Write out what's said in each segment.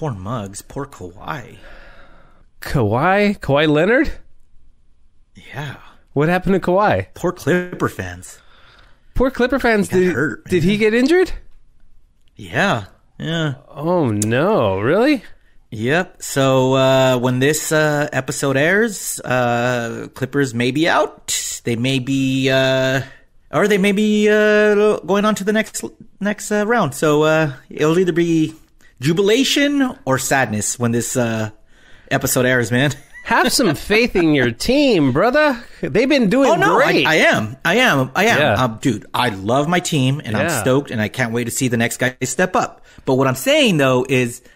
Poor Mugs. Poor Kawhi. Kawhi, Kawhi Leonard. Yeah. What happened to Kawhi? Poor Clipper fans. Poor Clipper fans. Did, hurt, did he get injured? Yeah. Yeah. Oh no! Really? Yep. So uh, when this uh, episode airs, uh, Clippers may be out. They may be, uh, or they may be uh, going on to the next next uh, round. So uh, it'll either be jubilation or sadness when this uh, episode airs, man. Have some faith in your team, brother. They've been doing Oh no, I, great. I am, I am, I am, Yeah. um, dude. I love my team, and Yeah. I'm stoked, and I can't wait to see the next guy step up. But what I'm saying though is, by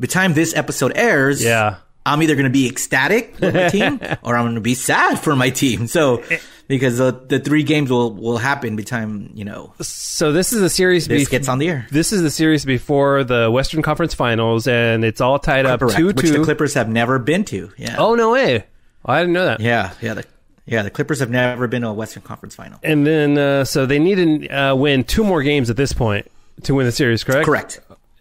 the time this episode airs, Yeah. I'm either going to be ecstatic with my team, or I'm going to be sad for my team. So, because the, the three games will will happen by time you know so this is the series. this bef- gets on the air. This is the series before the Western Conference Finals, and it's all tied up two which the. Clippers have never been to. Yeah. oh no way! I didn't know that. yeah, yeah. The, yeah, the Clippers have never been to a Western Conference final. And then, uh, so they need to uh, win two more games at this point to win the series, correct? Correct.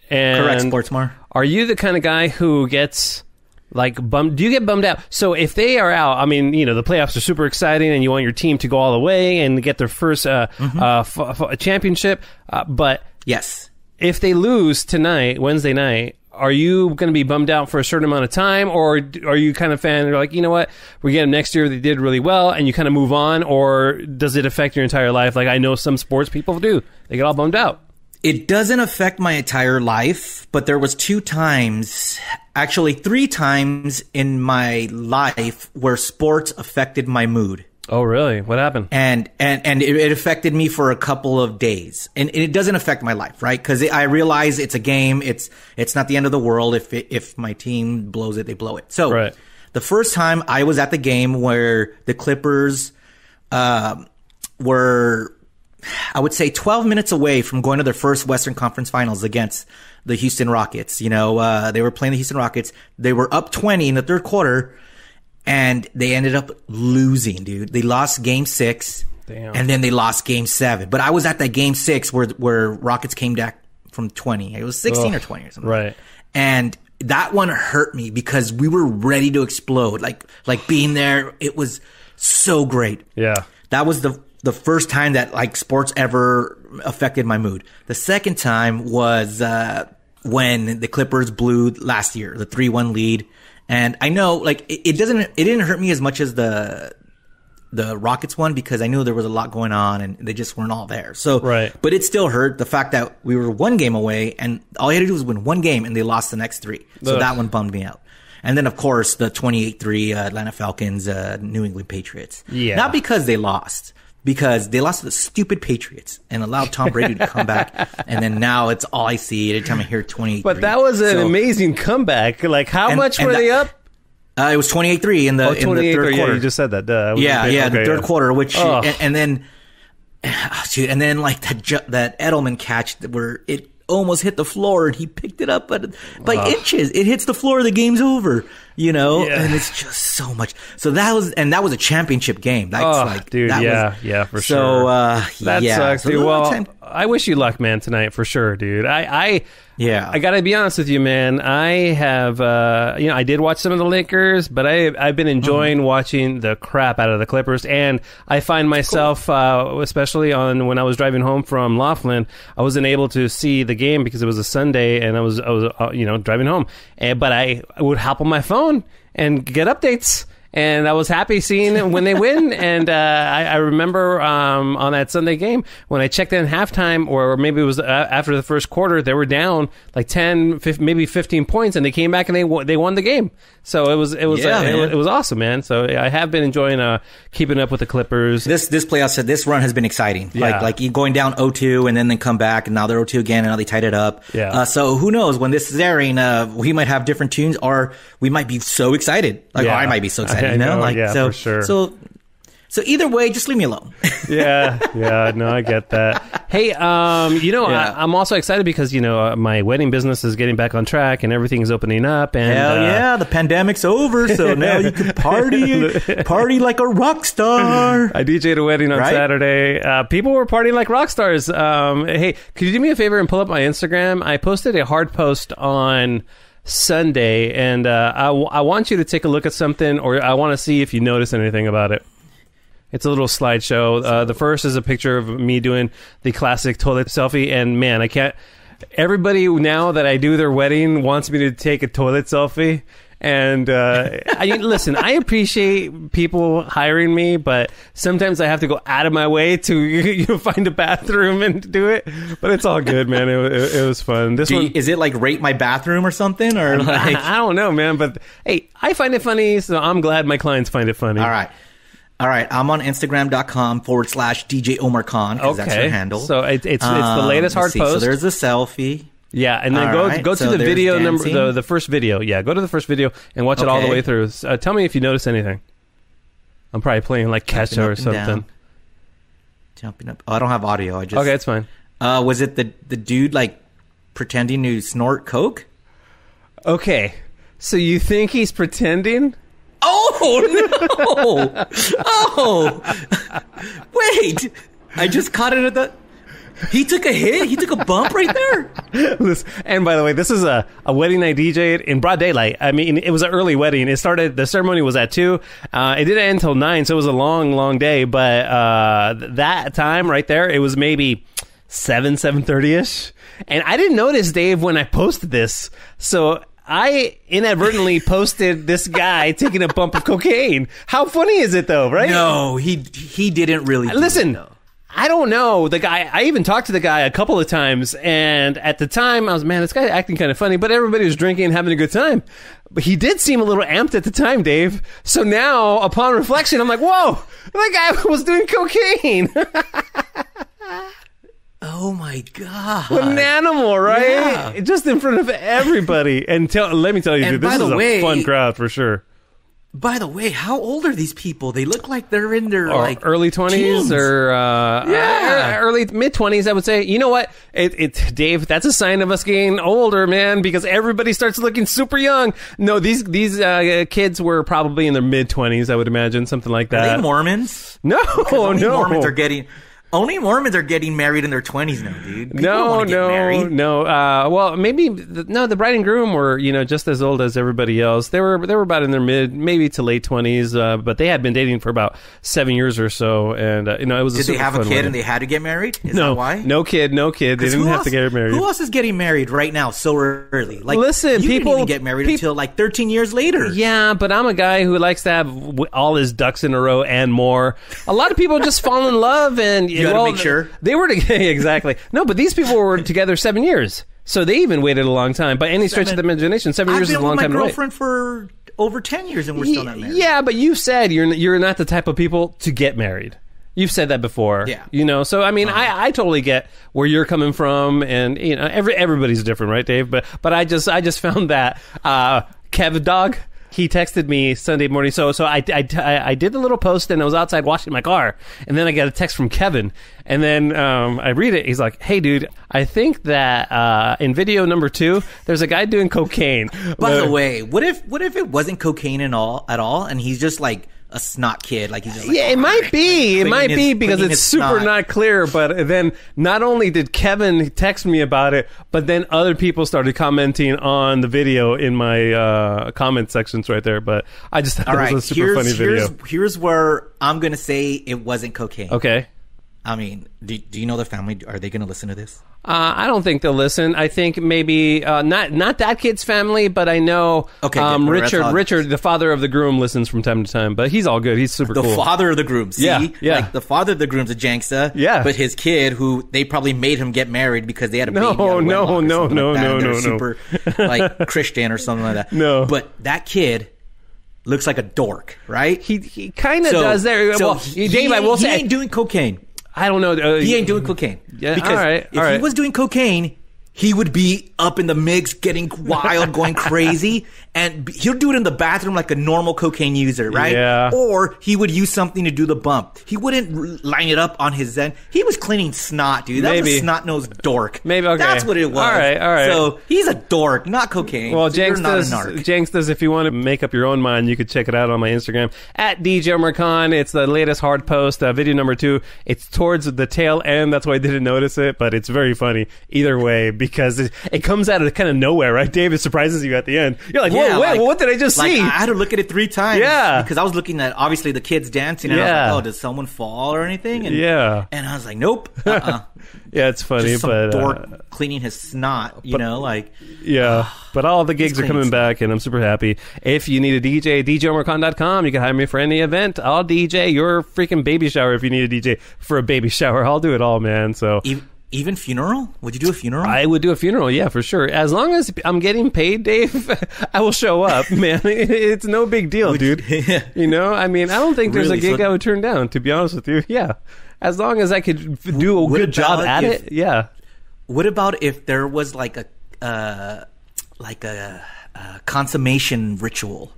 And Correct, Sportsmar. Are you the kind of guy who gets like bummed? Do you get bummed out? So if they are out, I mean, you know, the playoffs are super exciting, and you want your team to go all the way and get their first uh, Mm-hmm. uh, f- f- championship. Uh, but Yes. if they lose tonight, Wednesday night. Are you going to be bummed out for a certain amount of time, or are you kind of fan? You're like, you know what, we get them next year. They did really well, and you kind of move on, or does it affect your entire life? Like I know some sports people do; they get all bummed out. It doesn't affect my entire life, but there was two times, actually three times in my life where sports affected my mood. Oh, really? What happened? And, and, and it, it affected me for a couple of days. And it doesn't affect my life, right? Cause I realize it's a game. It's, it's not the end of the world. If it, if my team blows it, they blow it. So Right. the first time I was at the game where the Clippers, um, were I would say 12 minutes away from going to their first Western Conference Finals against the Houston Rockets. You know, uh, they were playing the Houston Rockets. They were up 20 in the third quarter, and they ended up losing, dude. They lost Game Six, Damn. and then they lost Game Seven. But I was at that Game Six where where Rockets came back from 20. It was 16 or 20 or something. Right. And that one hurt me because we were ready to explode. Like like being there, it was so great Yeah. that was the the first time that like sports ever affected my mood. The second time was uh, when the Clippers blew last year, the three one lead, and I know like it, it doesn't it didn't hurt me as much as the the Rockets one because I knew there was a lot going on and they just weren't all there. So Right. but it still hurt the fact that we were one game away and all you had to do was win one game and they lost the next three. So Ugh. that one bummed me out. And then of course the 28-3 uh, Atlanta Falcons uh, New England Patriots. Yeah. Not because they lost, because they lost to the stupid Patriots and allowed Tom Brady to come back. And then now it's all I see every time I hear 28 But that was an amazing comeback. Like, how And- much and were that- they up? Uh, it was 28-3 in the, Oh, in the third or- yeah, quarter. you just said that. Duh, Yeah, bit- yeah, the okay, third quarter, which Ugh. and, and then, dude, and then like that ju- that Edelman catch where it almost hit the floor and he picked it up by, by inches. It hits the floor, the game's over. You know, Yeah. and it's just so much. So that was and that was a championship game. That's Oh, like, dude, yeah, was, yeah, for so, sure. uh, That yeah. sucks, So dude. Well, time- I wish you luck, man, tonight for sure, dude. I, I, Yeah. I gotta be honest with you, man. I have, uh, you know, I did watch some of the Lakers, but I, I've been enjoying Mm-hmm. watching the crap out of the Clippers, and I find myself, uh, especially on when I was driving home from Laughlin, I wasn't able to see the game because it was a Sunday, and I was, I was, uh, you know, driving home, and but I would hop on my phone and get updates. And I was happy seeing when they win. And uh, I, I remember um, on that Sunday game when I checked in halftime, or maybe it was uh, after the first quarter, they were down like 10, 15, maybe 15 points, and they came back and they won, they won the game. So it was it was Yeah, uh, it, was- it was awesome, man. So I have been enjoying uh, keeping up with the Clippers. this this playoff this run has been exciting. Yeah. Like like going down 0-2 and then they come back and now they're 0-2 again and now they tied it up. Yeah. Uh, so who knows when this is airing? Uh, we might have different tunes or we might be so excited. Like Yeah. I might be so excited. I you know, know, like yeah, so for sure. so so either way, just leave me alone. yeah, yeah, no, I get that. Hey, um, you know, Yeah. I, I'm also excited because you know uh, my wedding business is getting back on track and everything's opening up. And Hell uh, yeah, the pandemic's over, so now you can party party like a rock star. I DJ'd a wedding on Right? Saturday. Uh, people were partying like rock stars. Um, hey, could you do me a favor and pull up my Instagram? I posted a hard post on Sunday, and uh, I, w- I want you to take a look at something, or I want to see if you notice anything about it. It's a little slideshow. Uh, the first is a picture of me doing the classic toilet selfie, and man, I can't. Everybody now that I do their wedding wants me to take a toilet selfie. And uh, I listen. I appreciate people hiring me, but sometimes I have to go out of my way to you know, find a bathroom and do it. But it's all good, man. It, it, it was fun. This you- one, is it like rate my bathroom or something, or like? I, I don't know, man. But hey, I find it funny, so I'm glad my clients find it funny. All right. All right. I'm on Instagram.com forward slash DJ Omar Khan because Okay. that's your handle. So it, it's it's the Um, latest hard see. post. So there's a selfie. Yeah, and then All go right, go to so the video number the the first video. Yeah, go to the first video and watch it all the Okay. way through. Uh, tell me if you notice anything. I'm probably playing like catch Jumping or up and something. down. Jumping up. Oh, I don't have audio. I just. Okay, it's fine. Uh, was it the the dude like pretending to snort coke? Okay, so you think he's pretending? Oh no! oh, wait! I just caught it at the. He took a hit. He took a bump right there. This- and by the way, this is a, a wedding I DJ'd in broad daylight. I mean, it was an early wedding. It started, the ceremony was at 2. Uh, it didn't end until 9, so it was a long, long day. But uh, that time right there, it was maybe 7, 7.30ish. And I didn't notice, Dave, when I posted this. So I inadvertently posted this guy taking a bump of cocaine. How funny is it, though, right? No, he he didn't really. Listen, it. I don't know the guy. I even talked to the guy a couple of times, and at the time, I was man, this guy acting kind of funny, but everybody was drinking and having a good time. But he did seem a little amped at the time, Dave. So now, upon reflection, I'm like, whoa, that guy was doing cocaine. Oh my god! An animal, right? Yeah. Just in front of everybody. And tell, let me tell you, dude, this is the a fun crowd for sure. By the way, how old are these people? They look like they're in their or like early twenties or uh, Yeah. uh, early mid twenties. I would say. You know what? It, it, Dave. That's a sign of us getting older, man. Because everybody starts looking super young. No, these these uh, kids were probably in their mid twenties. I would imagine something like Are that. they Mormons? no, no. Mormons are getting. Only Mormons are getting married in their twenties now, dude. People no, no, no. Uh, well, maybe the, no. The bride and groom were, you know, just as old as everybody else. They were, they were about in their mid, maybe to late twenties. Uh, but they had been dating for about seven years or so, and uh, you know, it was. Did they have a kid wedding. and they had to get married? Is no, that why? no kid, no kid. They didn't have else- to get married. Who else is getting married right now so early? Like, Listen, you people- didn't even get married until like 13 years later. Yeah, but I'm a guy who likes to have all his ducks in a row and more. A lot of people just fall in love, and You gotta well, make sure. they were together. exactly. No, but these people were together seven years, so they even waited a long time. By any stretch of the imagination, 7 I've years is a long with my time to wait. girlfriend for over 10 years and we're still not married. Yeah, but you said you're you're not the type of people to get married. You've said that before. Yeah. You know, so I mean, I, I totally get where you're coming from, and you know, every everybody's different, right, Dave? But but I just I just found that uh, Kev Dog. He texted me Sunday morning. So so I, I, I, did the little post and I was outside washing my car. And then I got a text from Kevin. And then um, I read it. He's like, hey, dude, I think that uh, in video number two, there's a guy doing cocaine. By Uh, the way, what if what if it wasn't cocaine at all at all and he's just like a snot kid like he's just like Yeah, it might be. It cleaning might his- be because it's super snot. not clear. But then not only did Kevin text me about it, but then other people started commenting on the video in my uh, comment sections right there. But I just thought All that right, was a super here's funny video. here's here's where I'm going to say it wasn't cocaine. Okay. I mean, do, do you know the family are they going to listen to this? Uh, I don't think they'll listen. I think maybe uh, not not that kid's family, but I know Okay, um, good. Richard Richard, the father of the groom, listens from time to time. But he's all good. He's super The cool. father of the groom. See? Yeah, yeah. Like the father of the groom's a janksta. Yeah. But his kid, who they probably made him get married because they had a No, baby. no, no, no, like that, no, no, no. Super like Christian or something like that. No. But that kid looks like a dork, right? he he kind of does there. so well, he, Dave, I will he say ain't doing cocaine. I don't know. Uh, He ain't doing cocaine. Yeah, because all right, if all he was doing cocaine, he would be up in the mix, getting wild, going crazy, and he'll do it in the bathroom like a normal cocaine user, right? Yeah. Or he would use something to do the bump. He wouldn't line it up on his end. He was cleaning snot, dude. That Maybe. was a snot nosed dork. Maybe, okay. That's what it was. All right, all right. So he's a dork, not cocaine. Well, so you're Janks not a does. Janks does, if you want to make up your own mind, you could check it out on my Instagram at DJ Omar Khan. It's the latest hard post, uh, video number two. It's towards the tail end. That's why I didn't notice it, but it's very funny either way because it, it comes out of kind of nowhere, right, Dave? It surprises you at the end. You're like, whoa, Yeah, wait, like- what did I just Like see? I had to look at it three times. Yeah. because I was looking at obviously the kids dancing, and I Yeah. was like, "Oh, does someone fall or anything?" And, yeah, and I was like, "Nope." Uh-uh. yeah, it's funny, Just some but dork uh, cleaning his snot, you know, like yeah, but all the gigs are coming back, and I'm super happy. If you need a DJ, DJOmarcon.com. You can hire me for any event. I'll DJ your freaking baby shower if you need a DJ for a baby shower. I'll do it all, man. So e- even funeral. Would you do a funeral? I would do a funeral, yeah, for sure. As long as I'm getting paid, Dave, I will show up, man. It's no big deal, dude. You know, I mean, I don't think there's Really? a gig So- I would turn down, to be honest with you. Yeah. As long as I could do a good job at if- it, yeah. What about if there was like a uh, like a, uh consummation ritual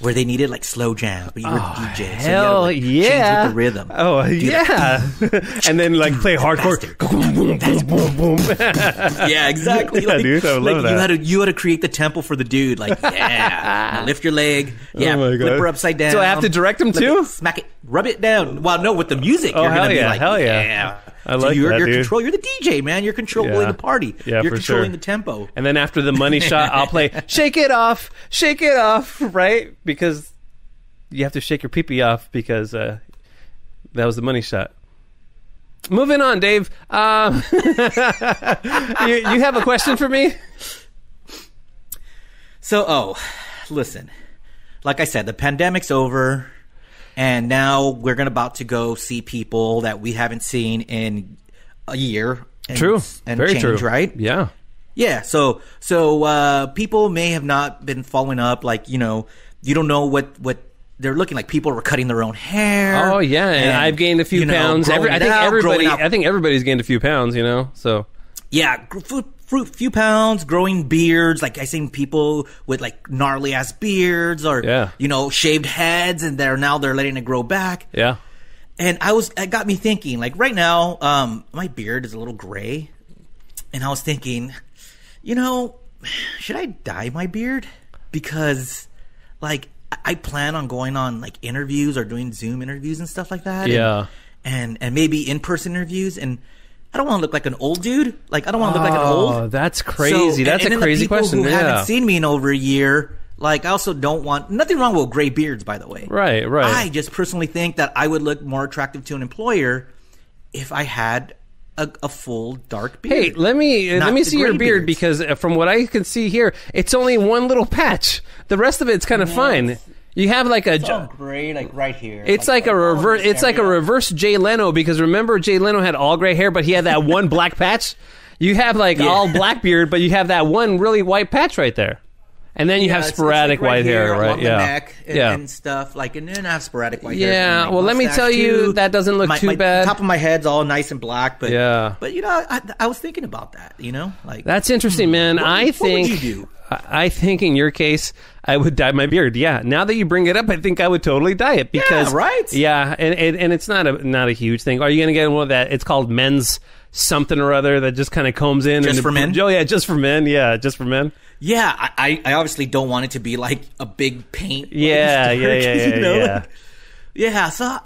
where they needed like slow jams, but you were oh, a DJ, so you had to, like, yeah! change with the rhythm. Oh yeah, and then like play hardcore. boom, boom, boom, yeah, exactly. Yeah, dude, I like love You that. had to you had to create the tempo for the dude. Like, yeah, lift your leg. Oh yeah, Oh flip her upside down. So I have to direct him too? it, smack it, rub it down. Well, no, with the music, Oh, you're hell gonna yeah, be like, hell yeah, yeah. I like you're, that, you're dude. control. You're the DJ, man. You're controlling Yeah. the party. Yeah, you're controlling sure. the tempo. And then after the money shot, I'll play "Shake It Off, Shake It Off," right? Because you have to shake your pee off because uh, that was the money shot. Moving on, Dave. Um, you, you have a question for me? So, oh, listen. Like I said, the pandemic's over, and now we're gonna about to go see people that we haven't seen in a year. And, True, and very change, true. right? Yeah, Yeah. So, so uh, people may have not been following up. Like, you know, you don't know what what they're looking like. People were cutting their own hair. Oh yeah, and, I've gained a few you know, pounds. Every, I think out, everybody. I think everybody's gained a few pounds. You know, so Yeah, few, pounds, growing beards. Like I seen people with like gnarly ass beards, or Yeah. you know, shaved heads, and they're now they're letting it grow back. yeah. And I was, it got me thinking. Like right now, um, my beard is a little gray, and I was thinking, you know, should I dye my beard? Because, like, I- plan on going on like interviews or doing Zoom interviews and stuff like that. and- Yeah. and and maybe in person interviews and. I don't want to look like an old dude. Like I don't want to look like an Oh, old. that's So- crazy. that's and- a and the crazy people question. Who yeah. haven't seen me in over a year. Like I also don't want nothing wrong with gray beards, by the way. Right, right. I just personally think that I would look more attractive to an employer if I had a, a full dark beard. Hey, let me uh, Not let me see your beard beards. because uh, from what I can see here, it's only one little patch. The rest of it's kind of fine. You have like a It's all gray, like right here. it's like a reverse it's like a reverse Jay Leno because remember Jay Leno had all gray hair but he had that one black patch. You have like Yeah. all black beard but you have that one really white patch right there. And then you have sporadic white hair, right? Yeah. and, yeah. and stuff like, and then I have sporadic white hair. Yeah, well, let me tell you, too. that doesn't look my, too my bad. Top of my head's all nice and black, but Yeah. but you know, I, I was thinking about that. You know, like That's interesting, man. What- I what think you do? I think in your case, I would dye my beard. Yeah. Now that you bring it up, I think I would totally dye it because right? Yeah, and, and and it's not a not a huge thing. Are you going to get one of that? It's called men's something or other that just kind of combs in. Just and for men? Oh yeah, just for men. Yeah, just for men. Yeah, I, I obviously don't want it to be like a big paint. Yeah, like, yeah, yeah, you yeah, know? yeah. Yeah, so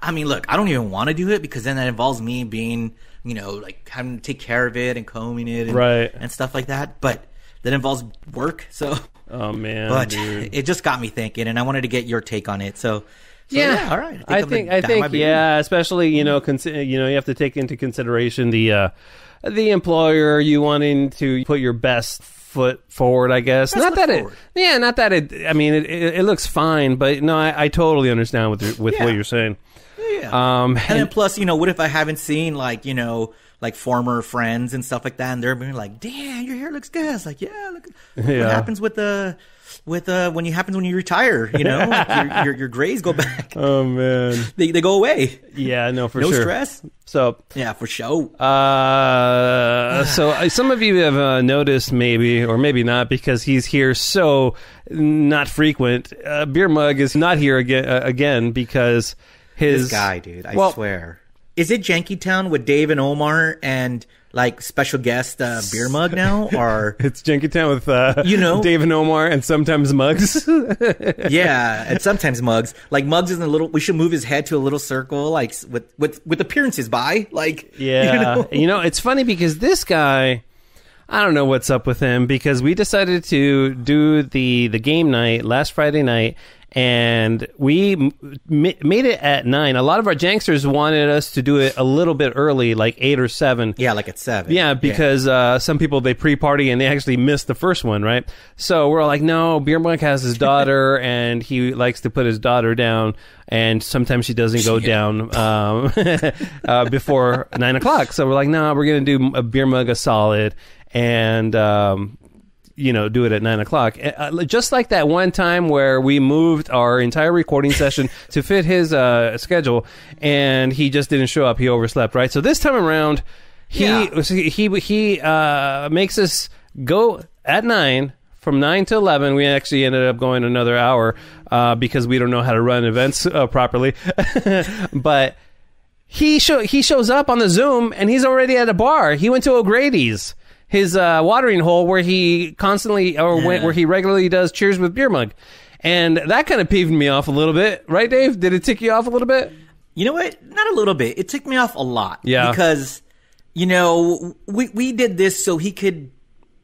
I mean, look, I don't even want to do it because then that involves me being, you know, like having to take care of it and combing it, and, Right. and stuff like that. But that involves work, so. Oh man, But dude. it just got me thinking, and I wanted to get your take on it. So, so Yeah. all right. I I'm think gonna I think my beard. yeah, especially you know consi- you know you have to take into consideration the uh, the employer you wanting to put your best foot forward. I guess not that forward. it yeah not that it I mean it, it, it looks fine, but no I, I totally understand with with Yeah. what you're saying. Yeah. Um, and then plus, you know, what if I haven't seen like you know like former friends and stuff like that, and they're being like, "Damn, your hair looks good." It's like, yeah, look, Yeah. what happens with the with uh when you happens when you retire. You know, like your, your your grays go back. oh man, They they go away. yeah, no for No sure. No stress. So Yeah, for sure. Uh, so some of you have uh, noticed, maybe or maybe not, because he's here so not frequent. Uh, Beer Mug is not here again, uh, again because his this guy, dude, I well, swear. Is it Janky Town with Dave and Omar and like special guest uh, beer mug now, or It's Janky Town with uh, You know- Dave and Omar and sometimes Mugs. yeah, and sometimes Mugs. Like Mugs is in a little. We should move his head to a little circle, like with with with appearances by, like yeah, You know? you know, it's funny because this guy. I don't know what's up with him because we decided to do the the game night last Friday night and we m- made it at nine. A lot of our janksters wanted us to do it a little bit early, like eight or seven. Yeah, like at seven. Yeah, because Uh, some people they pre-party and they actually missed the first one, right? So we're all like, no, Beer Mug has his daughter and he likes to put his daughter down, and sometimes she doesn't go down um, uh, before nine o'clock. So we're like, no, we're gonna do a Beer Mug a solid and. Um, you know, do it at nine o'clock. Uh, just like that one time where we moved our entire recording session to fit his uh, schedule, and he just didn't show up. He overslept, right? So this time around, he Yeah. he he uh, makes us go at nine. From nine to eleven, we actually ended up going another hour uh, because we don't know how to run events uh, properly. but he show he shows up on the Zoom and he's already at a bar. He went to O'Grady's, his uh, watering hole where he constantly or went, where he regularly does cheers with beer mug, and that kind of peeved me off a little bit, right, Dave? Did it tick you off a little bit? You know what? Not a little bit. It took me off a lot. Yeah. Because, you know, we we did this so he could,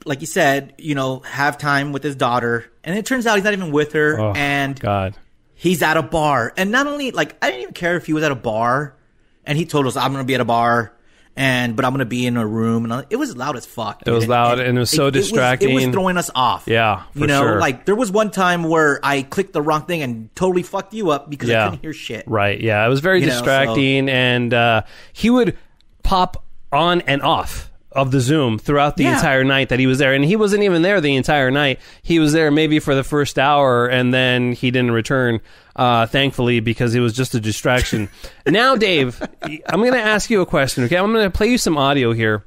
like you said, you know, have time with his daughter. And it turns out he's not even with her. Oh, and God, he's at a bar. And not only like I didn't even care if he was at a bar, and he told us I'm gonna be at a bar, and but I'm gonna be in a room, and I- it was loud as fuck. It was dude. loud and it was so It, distracting. It was, throwing us off. Yeah, for you know, sure. like there was one time where I clicked the wrong thing and totally fucked you up because Yeah. I couldn't hear shit. Right. Yeah. It was very You know, distracting, and uh, he would pop on and off of the Zoom throughout the Yeah. entire night that he was there, and he wasn't even there the entire night. He was there maybe for the first hour, and then he didn't return. Uh, thankfully, because it was just a distraction. now, Dave, I'm going to ask you a question. Okay, I'm going to play you some audio here,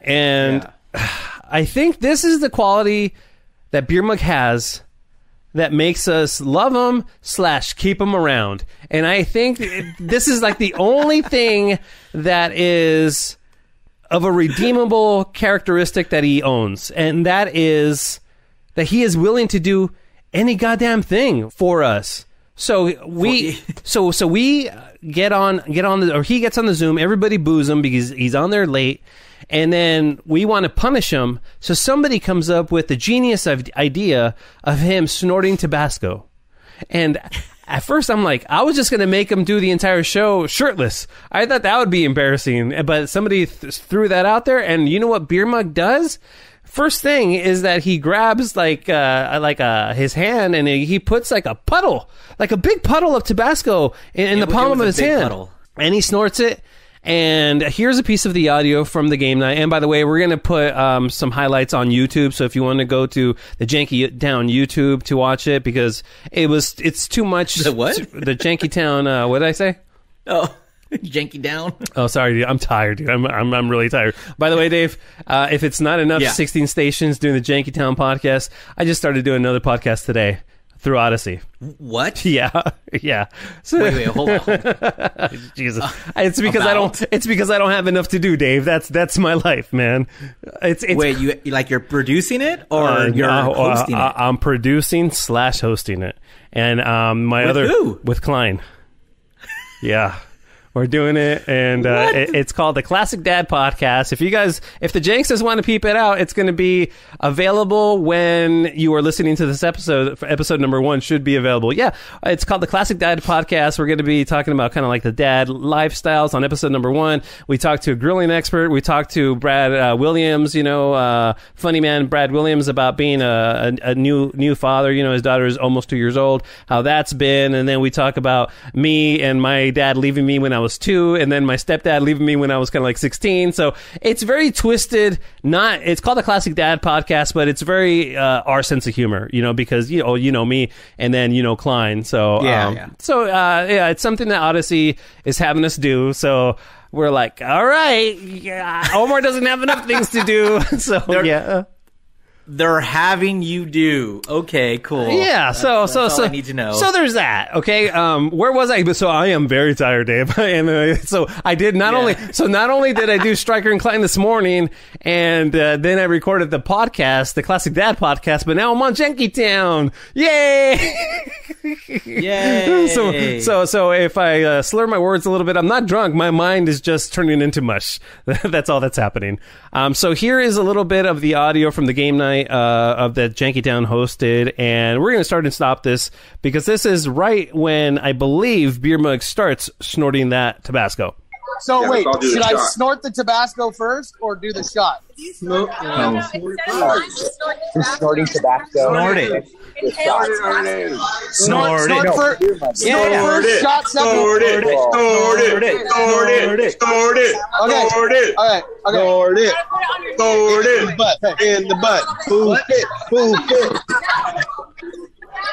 and I think this is the quality that Beer Mug has that makes us love him slash keep him around. And I think this is like the only thing that is of a redeemable characteristic that he owns, and that is that he is willing to do any goddamn thing for us. So we, so so we get on get on the or he gets on the Zoom. Everybody boos him because he's on there late, and then we want to punish him. So somebody comes up with the genius of idea of him snorting Tabasco, and. At first, I'm like, I was just going to make him do the entire show shirtless. I thought that would be embarrassing, but somebody th- threw that out there. And you know what Beer Mug does? First thing is that he grabs like uh, like uh, his hand and he puts like a puddle, like a big puddle of Tabasco in, in the palm of his hand, puddle. and he snorts it. And here's a piece of the audio from the game night. And by the way, we're going to put um, some highlights on YouTube. So if you want to go to the Janky Down YouTube to watch it, because it was it's too much. The what? The Janky Town. Uh, what did I say? Oh, janky down. Oh, sorry, dude. I'm tired, dude. I'm, I'm, I'm really tired. By the way, Dave, uh, if it's not enough Yeah. 16 stations doing the Janky Town podcast, I just started doing another podcast today through Audacy. What? Yeah, yeah. So, Wait, wait, hold on. hold on. Jesus, it's because I don't. It's because I don't have enough to do, Dave. That's that's my life, man. It's it's. Wait, you like you're producing it or uh, you're uh, hosting uh, it? I'm producing slash hosting it, and um, my With other who? with Klein. Yeah. We're doing it, and uh, it, it's called the Classic Dad Podcast. If you guys, if the Janksters want to peep it out, it's going to be available when you are listening to this episode. Episode number one should be available. Yeah, it's called the Classic Dad Podcast. We're going to be talking about kind of like the dad lifestyles on episode number one. We talked to a grilling expert. We talked to Brad uh, Williams, you know, uh, funny man Brad Williams about being a, a, a new new father. You know, his daughter is almost two years old. How that's been, and then we talk about me and my dad leaving me when I was two, and then my stepdad leaving me when I was kind of like sixteen. So it's very twisted. Not it's called the Classic Dad Podcast, but it's very uh, our sense of humor. You know, because you know you know me, and then you know Klein. So Yeah, um, yeah. so uh, yeah, it's something that Audacy is having us do. So. We're like, all right, yeah, Omar doesn't have enough things to do, so yeah. They're having you do. Okay, cool. Yeah, so That's- so that's so I need to know. So there's that. Okay, um, where was I? So I am very tired, Dave. and uh, so I did not Yeah. only so not only did I do Stryker and Klein this morning, and uh, then I recorded the podcast, the Classic Dad podcast, but now I'm on Janky Town. Yay! Yay! so so so if I uh, slur my words a little bit, I'm not drunk. My mind is just turning into mush. that's all that's happening. Um, so here is a little bit of the audio from the game night uh, of that Janky Town hosted, and we're going to start and stop this because this is right when I believe Beer Mug starts snorting that Tabasco. So Yeah, wait, let's all do the should I shot. snort the Tabasco first or do the shot? No. Snorting Tabasco. Snort it. Snort, Snort it. snort fir- Yeah. snort first, shot second. Snort it. Snort it. Snort it. Snort it. Okay. Snort it. Okay, okay. Snort it. Snort In the it. butt. In the butt. Food fit. Food fit.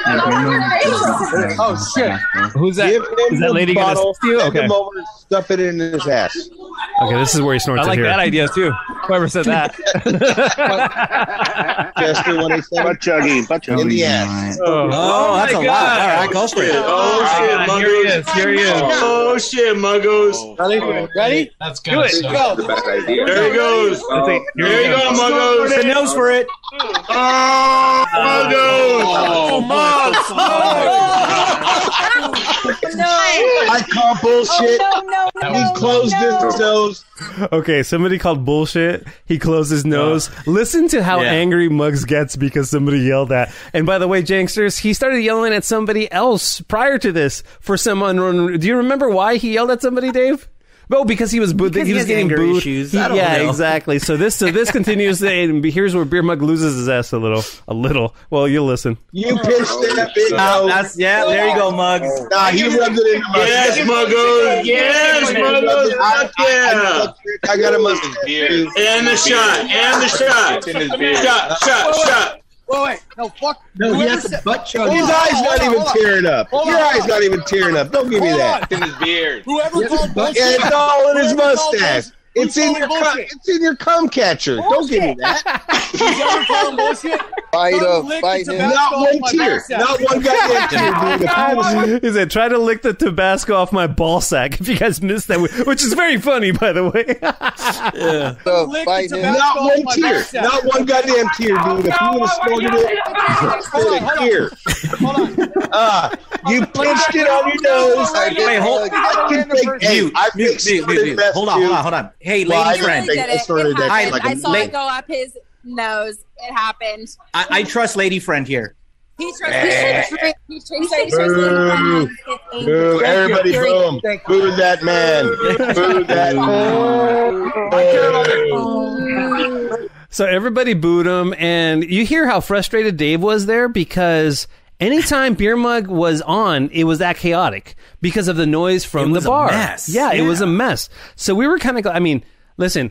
Oh shit. Who's Give him Is that lady gonna bottle. steal? Okay. him over and stuff it in his ass. Okay, this is where he snorts I like here. that idea too. Whoever said that. Chester, what I said? Butt chugging. Butt In the ass. Oh, that's a lot. All right, go for it. Oh shit, Ah, here he is. Here he is. Oh shit, Muggos. Ready? Ready? That's Do it. Go. The best idea. There he goes. Here There you go, Muggos. The nose for it. Oh, Muggos. Oh, I call bullshit. Oh, he closed his nose. Okay, somebody called bullshit. He closed his nose. Listen to how Yeah. angry Muggs gets because somebody yelled at. And by the way, Janksters, he started yelling at somebody else prior to this for some unknown. Do you remember why he yelled at somebody, Dave? No, because he was booed. Because he he was getting anger booed. issues. He- I don't yeah, know. exactly. So this so this continues. And here's where Beer Mug loses his ass a little, a little. Well, you'll listen. You pitched that big Oh, nose. that's yeah. There you go, Mugs. Nah, he rubbed it in my Yes, Muggos. Yes, Muggos. Fuck yeah. I got a mustache. And the shot. And the shot. Shot, shot, shot. Wait, wait. No, fuck. No, he has to said- butt chug His eyes Hold not on, even hold on. tearing up. Hold Your on. eyes not even tearing up. Don't give me that. on. In his beard. Whoever called bullshit. Yeah, it's all in his mustache. Bullshit. It's in your cum, it's in your cum catcher. Don't give me that. Whoever called. Fight up. lick Fight the him. Not one my tear. Not one goddamn tear, dude. If he said, "Try to lick the Tabasco off my ball sack." If you guys missed that, which is very funny, by the way. So Lick fight him. Not one my tear. Not one goddamn tear, dude. If you would have snorted it, Hold on, it's hold here. Hold on. Ah, you pinched it on your nose. I Wait, hold- did- I can think. Hey, Mute, I mute, think mute, mute, mute. Hold on, hold on, hold on. Hey, Well, lady I friend. think I started that happened. like a I saw late- it go up his nose. It happened. I, I trust lady friend here. He trusts. Eh. He should drink. He should say Boo. him. Boo, everybody boom. Boo that man. Boo that man. So everybody booed him, and you hear how frustrated Dave was there because anytime Beer Mug was on, it was that chaotic because of the noise from It was the a bar. mess. Yeah, it was a Yeah. mess. So we were kind of. I mean, listen.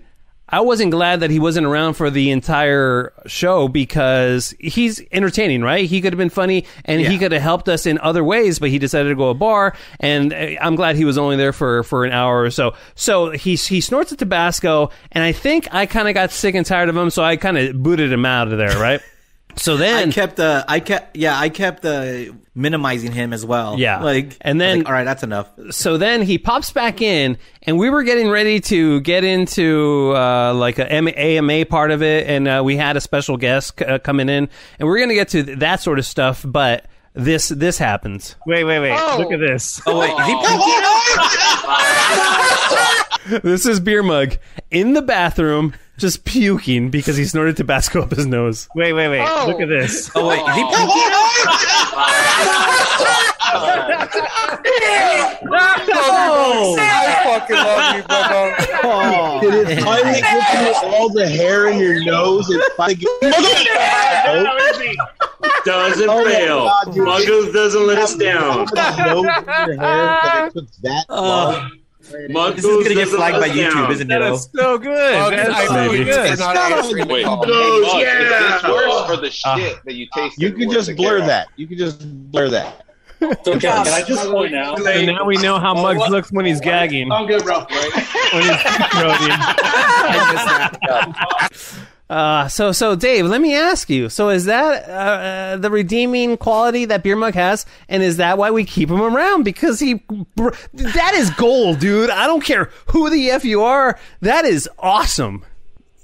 I wasn't glad that he wasn't around for the entire show because he's entertaining, right? He could have been funny and he Yeah. could have helped us in other ways, but he decided to go a bar. And uh, I'm glad he was only there for, for an hour or so. So he he snorts a Tabasco, and I think I kind of got sick and tired of him, so I kind of booted him out of there, right? So then I kept uh, I kept yeah, I kept uh, minimizing him as well. Yeah. like And then- like, all right, that's enough. so then he pops back in, and we were getting ready to get into uh, like a M- AMA part of it, and uh, we had a special guest c- uh, coming in, and we're going to get to th- that sort of stuff. But this this happens. Wait, wait, wait. Oh. Look at this. Oh wait, is he This is beer mug in the bathroom, just puking because he snorted Tabasco up his nose. Wait, wait, wait. Oh. Look at this. Oh wait, is he oh, oh. I fucking love you, Bubba. Oh, Did it finally get through all the hair in your nose and finally get Doesn't Oh fail. God. Muggles doesn't let us down. nose in your hair that it took that uh. long? Muggles this is gonna get flagged by YouTube, down. isn't it? That though? is so good. Oh, That's so really good. It's not answering the Wait, call. Yeah. Is this worse for the shit that you tasted? You can just blur that. You can just blur that. So, Cal, can I just point out? So now we know how oh, Muggs looks when he's oh, gagging. I'm good, bro. When he's throating. Uh, so, so Dave, let me ask you. So, is that uh, uh, the redeeming quality that Beer Mug has, and is that why we keep him around? Because he, that is gold, dude. I don't care who the f you are. That is awesome.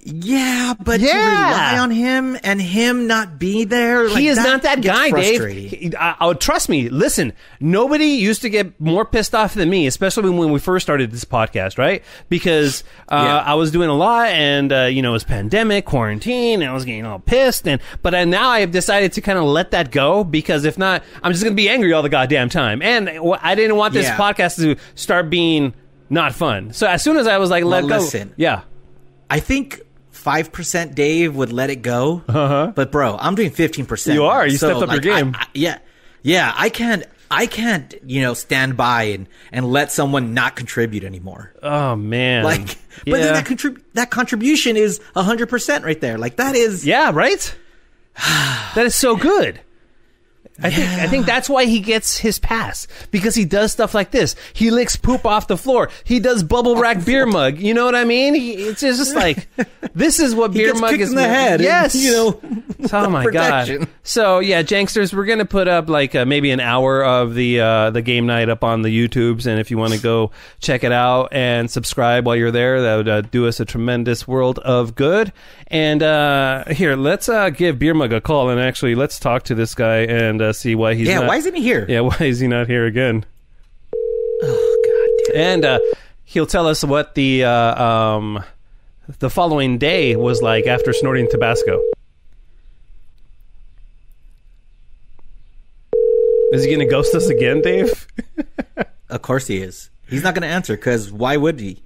Yeah, but to Yeah. rely on him and him not be there, like, he is not that guy, Dave. He- I, I, trust me. Listen, nobody used to get more pissed off than me, especially when we first started this podcast, right? Because uh, Yeah. I was doing a lot, and uh, you know, it was pandemic, quarantine, and I was getting all pissed. And but uh, now I have decided to kind of let that go because if not, I'm just going to be angry all the goddamn time. And I didn't want this Yeah. podcast to start being not fun. So as soon as I was like, let Well, go, listen. yeah. I think five percent Dave would let it go. Uh-huh. But bro, I'm doing fifteen percent. You are. You stepped up your game. yeah, yeah. I can't. I can't. You know, stand by and and let someone not contribute anymore. Oh man, Like, but Yeah. then that contrib- that contribution is hundred percent right there. Like that is. Yeah, right? that is so good. I think I think that's why he gets his pass because he does stuff like this. He licks poop off the floor. He does bubble wrap beer mug. You know what I mean? He, it's just like this is what beer mug is. in the head and, Yes, you know, Oh my protection. god. So yeah, Janksters, we're gonna put up like uh, maybe an hour of the uh, the game night up on the YouTubes, and if you want to go check it out and subscribe while you're there, that would uh, do us a tremendous world of good. And uh, here, let's uh, give Beer Mug a call and actually let's talk to this guy and uh, see why he's Yeah, not- why isn't he here? Yeah, why is he not here again? Oh god damn. And uh, he'll tell us what the uh, um, the following day was like after snorting Tabasco. Is he going to ghost us again, Dave? Of course he is. He's not going to answer because why would he?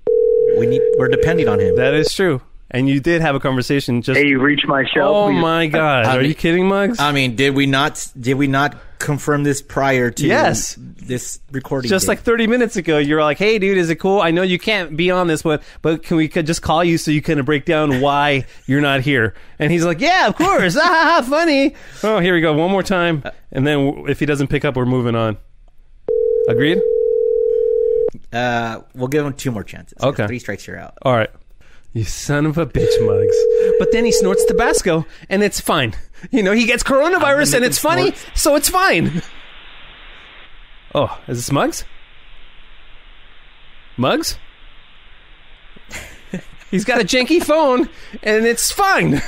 We need. We're depending on him. That is true. And you did have a conversation just. Hey, you reached my show. oh please. my God! I Are mean- you kidding, Mugs? I mean, did we not? Did we not confirm this prior to Yes. this recording? just date? like 30 minutes ago, you were like, "Hey, dude, is it cool? I know you can't be on this one, but can we just call you so you can break down why you're not here?" And he's like, "Yeah, of course. ah, ha, ha, funny." Oh, here we go. One more time, and then if he doesn't pick up, we're moving on. Agreed. Uh, we'll give him two more chances. Okay. three strikes, you're out. All right. You son of a bitch, Muggs. But then he snorts Tabasco, and it's fine. You know, he gets coronavirus, and it's funny, snorts. so it's fine. Oh, is this Muggs? Muggs? He's got a janky phone, and it's fine.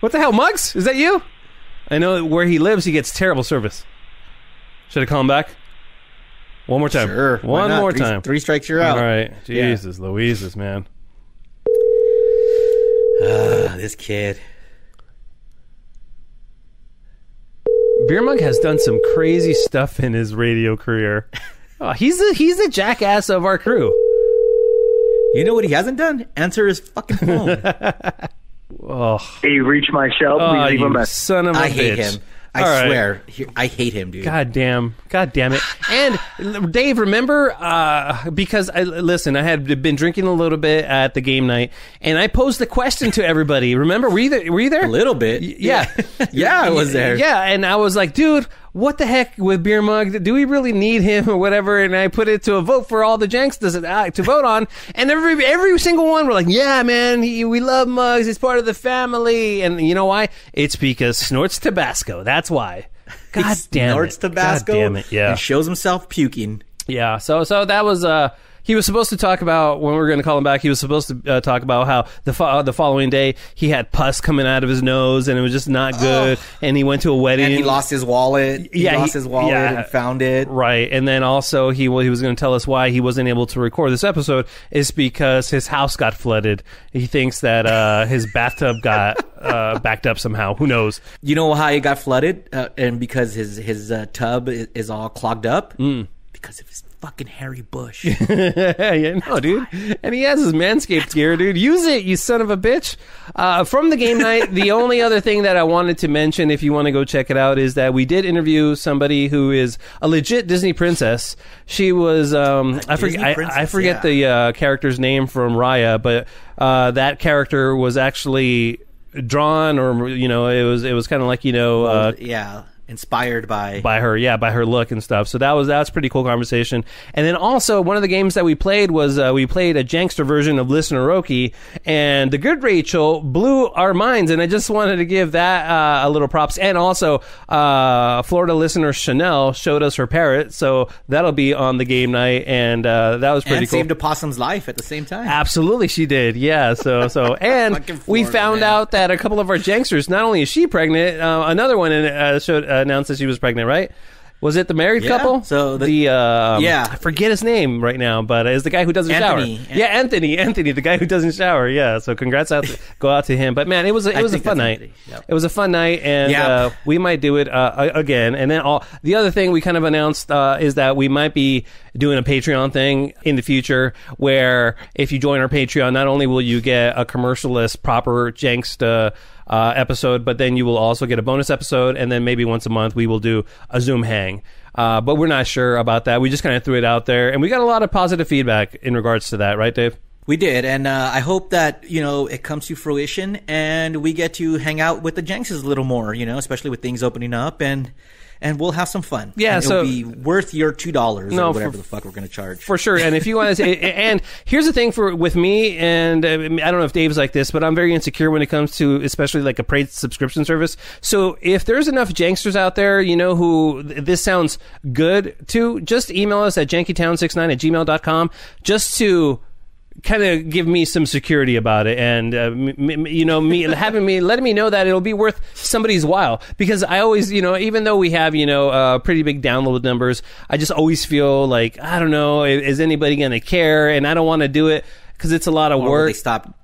what the hell, Muggs? Is that you? I know where he lives, he gets terrible service. Should I call him back? One more time. Sure. One more Three- time. Three strikes, you're out. All right. Yeah. Jesus, Louises, man. Ah, this kid. Beer Mug has done some crazy stuff in his radio career. Oh, he's the he's the jackass of our crew. You know what he hasn't done? Answer his fucking phone. Oh, Hey, you reached my show. Please oh leave a you message. son of a I hate bitch. him. I All right. swear. He- I hate him, dude. God damn. God damn it. And Dave, remember, uh, because I, listen, I had been drinking a little bit at the game night and I posed the question to everybody. Remember, were you there? Were you there? A little bit. Yeah. yeah, I was there. Yeah, and I was like, dude, what the heck with Beer Mug? Do we really need him or whatever? And I put it to a vote for all the janks to, uh, to vote on, and every every single one were like, yeah, man, he, we love Mugs. He's part of the family. And you know why? It's because snorts Tabasco. That's why. God He damn snorts it. Tabasco. God damn it. Yeah. And shows himself puking. Yeah, so so that was uh he was supposed to talk about when we were going to call him back. He was supposed to uh, talk about how the fo- uh, the following day he had pus coming out of his nose and it was just not good. And he went to a wedding And he lost his wallet. He Yeah, lost he- his wallet yeah. and found it. Right, and then also he well, he was going to tell us why he wasn't able to record this episode is because his house got flooded. He thinks that uh, his bathtub got uh, backed up somehow. Who knows? You know how he got flooded? Uh, and because his his uh, tub is, is all clogged up? Mm. Because of his fucking Harry bush. yeah, no, dude. And he has his Manscaped gear, dude. Use it, you son of a bitch. Uh, from the game night, the only other thing that I wanted to mention, if you want to go check it out, is that we did interview somebody who is a legit Disney princess. She was, um, I forget, I, I forget yeah. the uh, character's name from Raya, but uh, that character was actually drawn, or you know, it was it was kind of like you know, uh, yeah. Inspired by by her yeah by her look and stuff so that was that's pretty cool conversation and then also one of the games that we played was uh, we played a jankster version of listener Roki and the good Rachel blew our minds and I just wanted to give that uh, a little props and also uh, Florida listener Chanel showed us her parrot so that'll be on the game night and uh, that was pretty and cool saved a possum's life at the same time. Absolutely, she did. Yeah. So, so, and Fucking we found man. out that a couple of our janksters, not only is she pregnant, uh, another one uh, showed, uh, announced that she was pregnant. Right? Was it the married Yeah, couple? so the- the um, Yeah. I forget his name right now, but it's the guy who doesn't Anthony. shower. Yeah, Anthony, Anthony, the guy who doesn't shower. Yeah. So, congrats out, to, go out to him. But man, it was a, it was a think fun that's night. Anthony. Yep. It was a fun night, and Yeah. uh, we might do it uh, a- again. And then all the other thing we kind of announced uh, is that we might be doing a Patreon thing in the future, where if you join our Patreon, not only will you get a commercialless, proper Janksta uh, episode, but then you will also get a bonus episode, and then maybe once a month we will do a Zoom hang. Uh, but we're not sure about that. We just kind of threw it out there, and we got a lot of positive feedback in regards to that, right, Dave? We did, and uh, I hope that you know it comes to fruition, and we get to hang out with the Jenkses a little more. You know, especially with things opening up, and and we'll have some fun. Yeah, and so- it'll be worth your two dollars No, or for- whatever the fuck we're going to charge. for sure. And if you want to, say, and here's the thing for with me, and uh, I don't know if Dave's like this, but I'm very insecure when it comes to especially like a paid subscription service. So if there's enough janksters out there, you know, who this sounds good to, just email us at jankytown69 at gmail.com just to kind of give me some security about it and uh, m- m- you know me having me letting me know that it'll be worth somebody's while. Because i always you know even though we have you know uh, pretty big download numbers i just always feel like i don't know is anybody going to care? And i don't want to do it because it's a lot of or work they stop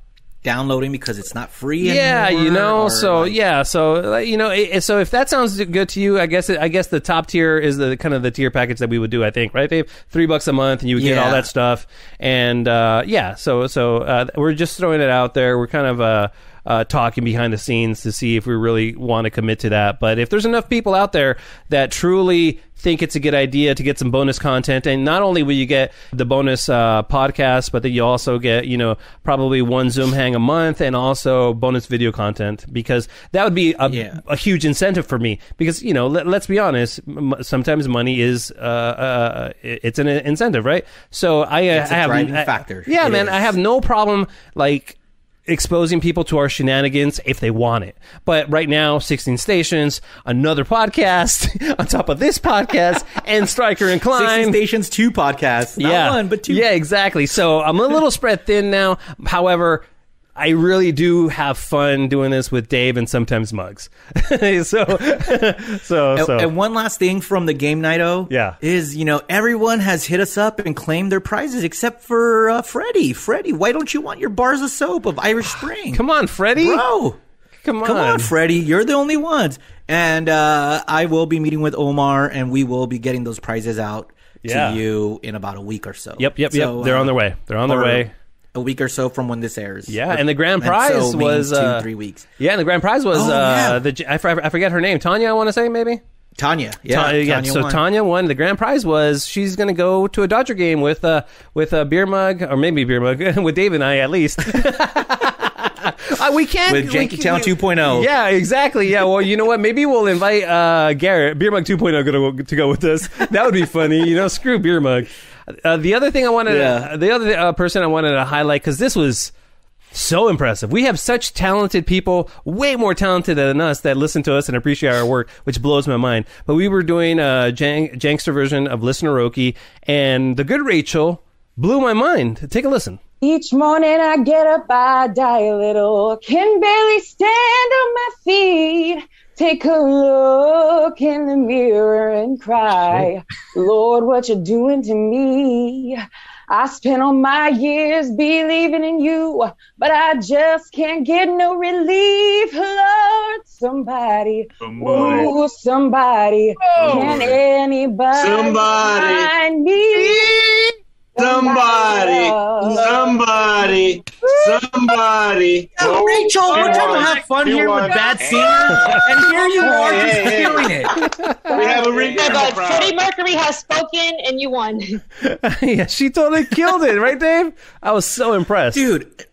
downloading because it's not free. yeah, anymore, you know. So like- yeah, so you know. So if that sounds good to you, I guess it, I guess the top tier is the kind of the tier package that we would do. I think, right, Dave? Three bucks a month, and you would get all that stuff. And uh, yeah, so so uh, we're just throwing it out there. We're kind of. Uh, uh, talking behind the scenes to see if we really want to commit to that. But if there's enough people out there that truly think it's a good idea to get some bonus content, and not only will you get the bonus uh, podcast, but then you also get, you know, probably one Zoom hang a month and also bonus video content because that would be a, Yeah. a huge incentive for me. Because you know, let, let's be honest, m- sometimes money is uh, uh, it's an incentive, right? So I, uh, I have factor. Yeah, It man, is. I have no problem like exposing people to our shenanigans if they want it. But right now, 16 stations, another podcast on top of this podcast, and Stryker and 60 Klein. Stations, two podcasts. Not yeah, one, but two. Yeah, exactly. So I'm a little spread thin now. However, I really do have fun doing this with Dave and sometimes Mugs. so, so, And, so. and one last thing from the game night, oh, Yeah. is you know everyone has hit us up and claimed their prizes except for uh, Freddie. Freddie, why don't you want your bars of soap of Irish Spring? Come on, Freddie. bro. Come on. Come on, Freddie. You're the only ones. And uh, I will be meeting with Omar, and we will be getting those prizes out Yeah. to you in about a week or so. Yep, yep, yep. They're uh, on their way. They're on their way. A week or so from when this airs. Yeah, and the grand prize means was two, uh, three weeks. Yeah, and the grand prize was Oh, uh, yeah. the I, I forget her name. Tanya, I want to say maybe. Tanya. Yeah, yeah. Tanya so won. Tanya won. The grand prize was she's going to go to a Dodger game with uh with a beer mug or maybe beer mug with Dave and I at least. Uh, we can't With Janky Town can't- 2.0. Yeah, exactly. Yeah. Well, you know what? Maybe we'll invite uh, Garrett Beer Mug 2.0 to, to go with us. That would be funny. You know, screw Beer Mug. Uh, the other thing I wanted, Yeah. the other uh, person I wanted to highlight because this was so impressive. We have such talented people, way more talented than us, that listen to us and appreciate our work, which blows my mind. But we were doing a Jank- Jankster version of Listener Roki, and the good Rachel blew my mind. Take a listen. Each morning I get up, I die a little, can barely stand on my feet. Take a look in the mirror and cry, Lord, what you doing to me? I spent all my years believing in you, but I just can't get no relief. Lord, somebody, Somebody. ooh, somebody, can anybody Somebody. find me? Somebody, somebody, somebody. Rachel, we're trying to have fun here with want- bad singers, and here you are Hey, just hey, hey. feeling it. We have a ring my on God, the crowd. Freddie Mercury has spoken and you won. yeah, she totally killed it, right, Dave? I was so impressed. Dude,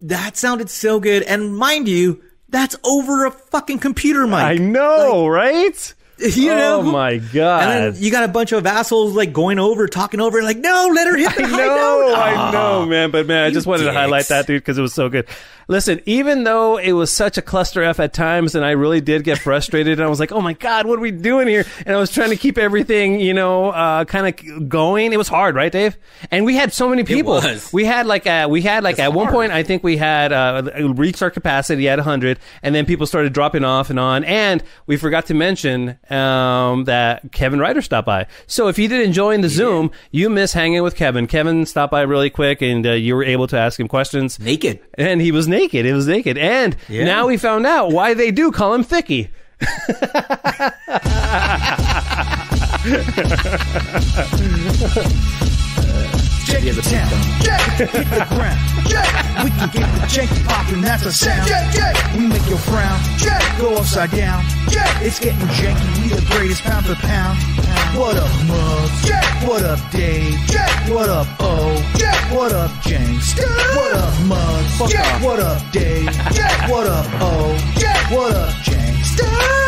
that sounded so good. And mind you, that's over a fucking computer mic. I know, right? You know? Oh my god! And then you got a bunch of assholes like going over, talking over, like, no, let her hit the I high know, note. I know, ah. man. But man, I just wanted to highlight that, dude, because it was so good. Listen, even though it was such a cluster F at times, and I really did get frustrated, and I was like, "Oh my god, what are we doing here?" And I was trying to keep everything, you know, uh, kind of going. It was hard, right, Dave? And we had so many people. was. We had like, uh, we had like It's at one point, I think we had uh, reached our capacity at 100, and then people started dropping off and on. And we forgot to mention um, that Kevin Ryder stopped by. So if you didn't join the Zoom, you miss hanging with Kevin. Kevin stopped by really quick, and uh, you were able to ask him questions. Naked. And he was naked. It was naked. And Yeah. now we found out why they do call him Thicky. A pink thumb. Jack, hit the ground. Jack, we can get the janky poppin', that's a sound. Jack, Jack, we make your frown. Jack, go upside down. Jack, it's getting janky, we the greatest pound for pound. What up, Muggs? Jack, what up, Dave? Jack, what up, O? Jack, what up, James? What up, Muggs? Jack, what up, Dave? Jack, what up, O? Jack, what up, James?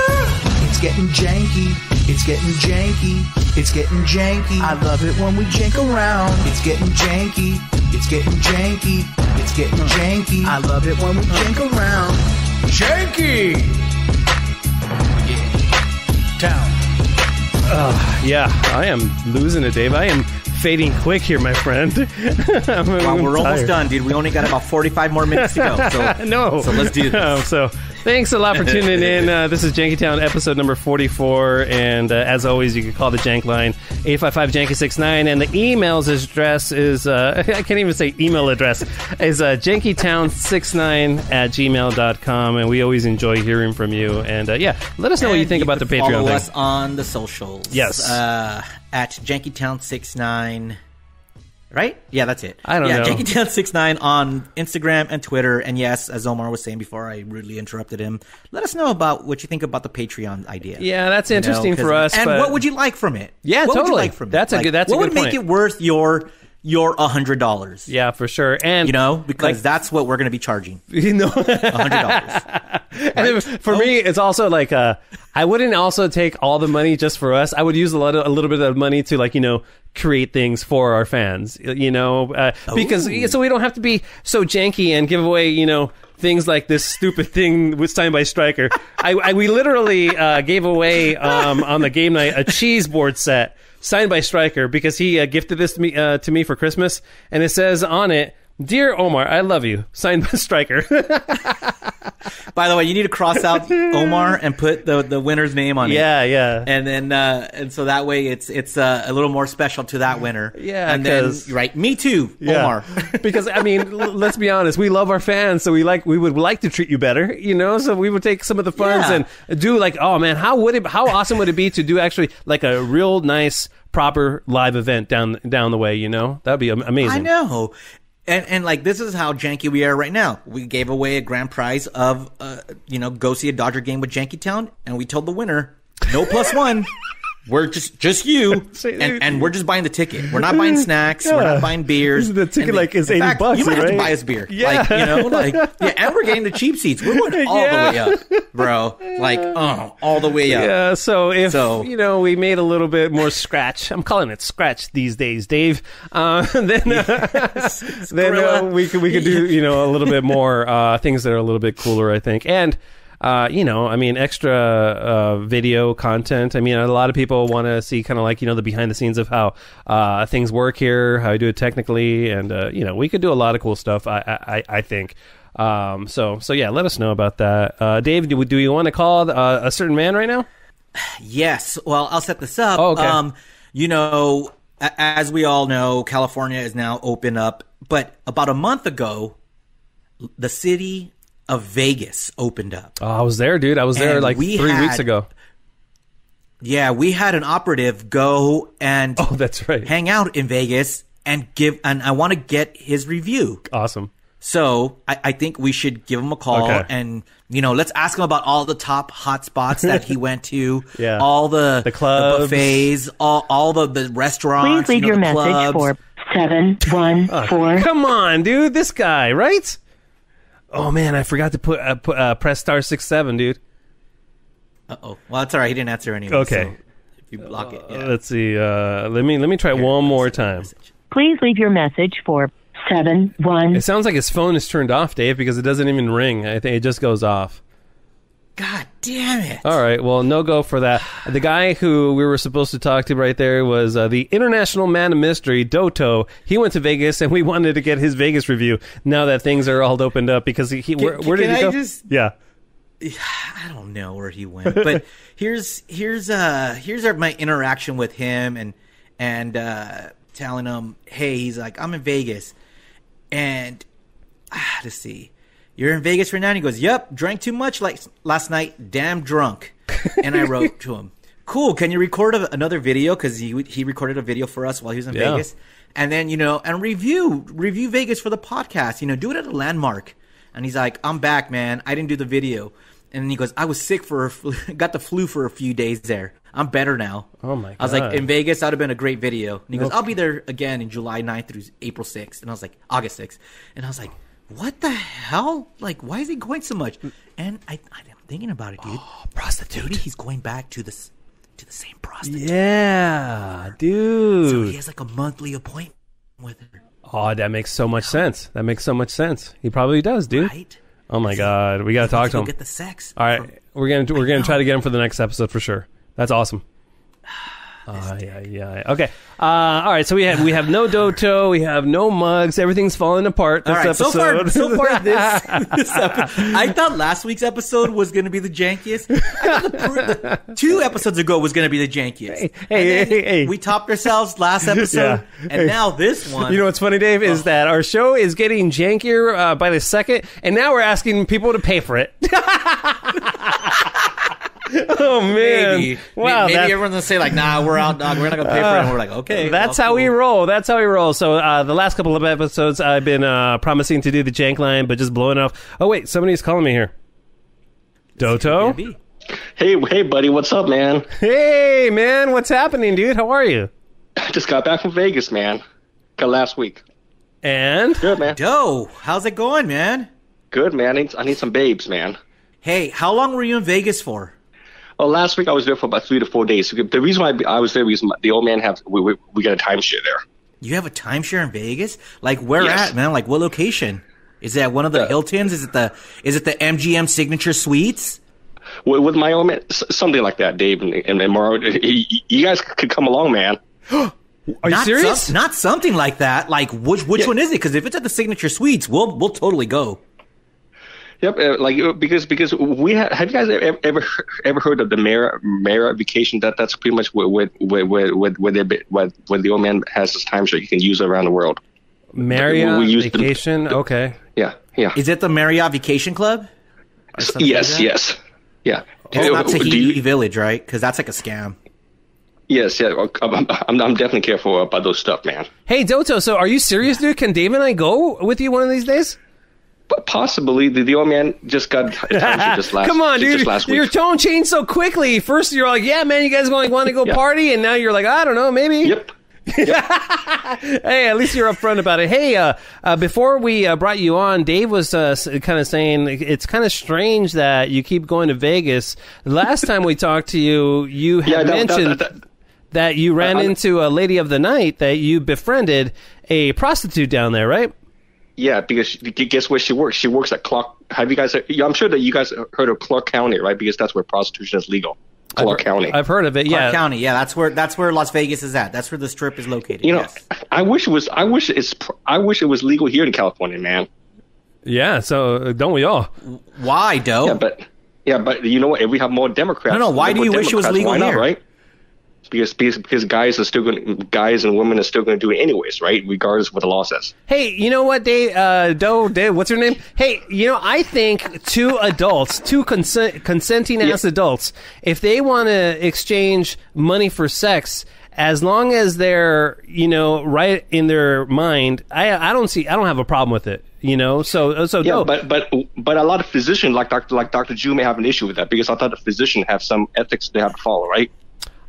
It's getting janky. It's getting janky. It's getting janky. I love it when we jank around. It's getting janky. It's getting janky. It's getting janky. I love it when we jank around. Janky. Yeah. Town. Yeah, I am losing it, Dave. I am fading quick here, my friend. I'm- Well, we're almost done, dude. We only got about 45 more minutes to go. So, no. so let's do this. Um, so thanks a lot for tuning in. Uh, this is Jankytown episode number 44. And uh, as always, you can call the Jank line 855 Janky69. And the emails address is, uh, I can't even say email address, is uh, jankytown69 at gmail.com. And we always enjoy hearing from you. And uh, yeah, let us know what you And think about the Patreon Follow thing. us on the socials. Yes. Uh, at JankyTown69. Right? Yeah, that's it. I don't know. yeah, know. JankyTown69 on Instagram and Twitter. And yes, as Omar was saying before, I rudely interrupted him. Let us know about what you think about the Patreon idea. Yeah, that's You know, for us. And but- what would you like from it? Yeah, what Would you totally. like from it? That's a good- that's a what good would point. make it worth your your hundred dollars? Yeah, for sure. And You know, because like- that's what we're going to be charging. you know, hundred dollars. And then for me, it's also like uh, I wouldn't also take all the money just for us. I would use a lot of, a little bit of money to like you know create things for our fans. You know, uh, because Ooh. so we don't have to be so janky and give away you know things like this stupid thing with signed by Stryker. I, I we literally uh, gave away um, on the game night a cheese board set signed by Stryker because he uh, gifted this to me uh, to me for Christmas, and it says on it. Dear Omar, I love you. Signed by Stryker. By the way, you need to cross out Omar and put the the winner's name on it. yeah, yeah. and then uh, and so that way it's it's uh, a little more special to that winner. Yeah, and then right, me too, Omar. because I mean, let's be honest, we love our fans, so we like we would like to treat you better, you know. So we would take some of the funds Yeah. and do like, oh man, how would it? How awesome would it be to do actually like a real nice, proper live event down down the way? You know, that'd be amazing. I know. And, and like this is how janky we are right now. We gave away a grand prize of uh, you know go see a Dodger game with Janky Town, and we told the winner no plus one. We're just just you, and, and we're just buying the ticket. We're not buying snacks. We're not buying beers. The ticket, And like, is 80 fact, bucks, You might have to buy us beer. Yeah. Like you know, like yeah, and we're getting the cheap seats. We're going all Yeah. the way up, bro. Like oh, all the way up. Yeah, so if So- you know we made a little bit more scratch, I'm calling it scratch these days, Dave. Uh, then then uh, we could we could do you know a little bit more uh, things that are a little bit cooler, I think, and. Uh, you know, I mean, extra uh, video content. I mean, a lot of people want to see kind of like you know the behind the scenes of how uh, things work here, how I do it technically, and uh, you know, we could do a lot of cool stuff. I I, I think. Um, so so yeah, let us know about that. Uh, Dave, do, do you want to call uh, a certain man right now? Yes. Well, I'll set this up. Oh, okay. Um, you know, as we all know, California is now open up, but about a month ago, the city of Vegas opened up. Oh, I was there, dude. I was there And like we three had- weeks ago. Yeah, we had an operative go and Oh, that's right. hang out in Vegas and give, and I want to get his review. Awesome. So I, I think we should give him a call Okay. and you know let's ask him about all the top hot spots that he went to, Yeah. all the The clubs. buffets, all all the, the restaurants. Please leave you know, your message clubs. for seven one Oh, four. Come on, dude. This guy, right? Oh man, I forgot to put, uh, put uh, press star six seven, dude. Uh oh. Well, that's all right. He didn't answer anyway. Okay. so if you block it, Uh, yeah. let's see. Uh, let me let me try one more time. Please leave your message for seven one. It sounds like his phone is turned off, Dave, because it doesn't even ring. I think it just goes off. God damn it! All right, well, no go for that. The guy who we were supposed to talk to right there was uh, the international man of mystery, Doto. He went to Vegas, and we wanted to get his Vegas review now that things are all opened up because he. he where, where did can he I go? just- Yeah. I don't know where he went, but here's here's uh here's our, my interaction with him and and uh telling him, hey, he's like, I'm in Vegas, and ah, let's see, you're in Vegas right now. And he goes, yep, drank too much like last night, damn drunk. And I wrote to him, cool. Can you record a, another video because he he recorded a video for us while he was in Yeah. Vegas, and then you know and review review Vegas for the podcast. You know, do it at a landmark. And he's like, I'm back, man. I didn't do the video. And then he goes, I was sick for, got the flu for a few days there. I'm better now. Oh my I was like, in Vegas, that would have been a great video. And he goes, I'll be there again in July 9th through April 6th. And I was like, August 6th. And I was like, what the hell? Like, why is he going so much? And I, I'm thinking about it, dude. Oh, prostitute. Maybe he's going back to this, to the same prostitute. Yeah, dude. So he has like a monthly appointment with her. Oh, that makes so much sense. That makes so much sense. He probably does, dude. Oh my god, we got to talk to him. get the sex All right, we're gonna we're gonna try to get him for the next episode for sure. That's awesome. Uh, yeah, yeah. Okay. Uh, all right. So we have we have no Doto. We have no mugs. Everything's falling apart. This All right, episode. so far, so far this, this epi- I thought last week's episode was going to be the jankiest. I thought the, the two episodes ago was going to be the jankiest. hey, then hey, hey. We topped ourselves last episode, Yeah. and Hey. now this one. You know what's funny, Dave, is that our show is getting jankier uh, by the second, and now we're asking people to pay for it. oh man! maybe, wow, maybe that- everyone's going to say like, "Nah, we're out, dog. We're not going to pay for it." And we're like, "Okay." That's well, how we roll. That's how we roll. So uh, the last couple of episodes, I've been uh, promising to do the jank line, but just blowing off. Oh wait, somebody's calling me here. Doto. Hey, hey, buddy, what's up, man? Hey, man, what's happening, dude? How are you? I just got back from Vegas, man. Got last week. And good, man. Doe, how's it going, man? Good, man. I need, I need some babes, man. Hey, how long were you in Vegas for? Well, last week I was there for about three to four days. The reason why I was there was the old man have we, we, we got a timeshare there. You have a timeshare in Vegas? Like where Yes. at, man? Like what location? Is that one of the Hiltons? Is it the is it the MGM Signature Suites? With, with my old man, something like that, Dave and, and, and Mauro. You you guys could come along, man. Are you not serious? some- not something like that. Like which which one is it? Because if it's at the Signature Suites, we'll we'll totally go. Yep, uh, like uh, because because we ha- have you guys ever ever, ever heard of the Mara Mara vacation? That that's pretty much where where where where, where, where, they- where, where the old man has his time timeshare. You can use it around the world. Marriott We use the- vacation. okay. Yeah, yeah. Is it the Marriott Vacation Club? Yes, like yes, yeah. It's not do Tahiti you- Village, right? Because that's like a scam. Yes, yeah. I'm, I'm, I'm definitely careful about those stuff, man. Hey, Doto. So are you serious, dude? Can Dave and I go with you one of these days? But possibly the, the old man just got just last. Come on, just dude. Your tone changed so quickly. First, you're like, "Yeah, man, you guys want want to go party," and now you're like, "I don't know, maybe." Yep. hey, at least you're upfront about it. Hey, uh, uh, before we uh, brought you on, Dave was uh, kind of saying it's kind of strange that you keep going to Vegas. Last time we talked to you, you had Yeah, that- that- mentioned that- that you ran into a lady of the night that you befriended, a prostitute down there, right? Yeah, because she, guess where she works? She works at Clark. Have you guys? I'm sure that you guys heard of Clark County, right? Because that's where prostitution is legal. Clark County. I've heard of it. Clark Yeah, County. Yeah, that's where that's where Las Vegas is at. That's where the strip is located. You know, yes. I wish it was. I wish it's. I wish it was legal here in California, man. yeah. So uh, don't we all? Why, Doe? Yeah, but yeah, but you know what? If we have more Democrats, No, no, why do more you wish it was legal not, here? right? Because, because because guys are still going guys and women are still going to do it anyways, right? Regardless of what the law says. Hey, you know what, Dave? Uh, Doe, Dave, what's your name? Hey, you know, I think two adults, two consent, consenting ass adults, if they want to exchange money for sex, as long as they're, you know, right in their mind, I, I don't see, I don't have a problem with it. You know, so, so Yeah, Doe, but but but a lot of physicians like Doctor like Doctor Drew may have an issue with that because I thought a physician have some ethics they have to follow, right?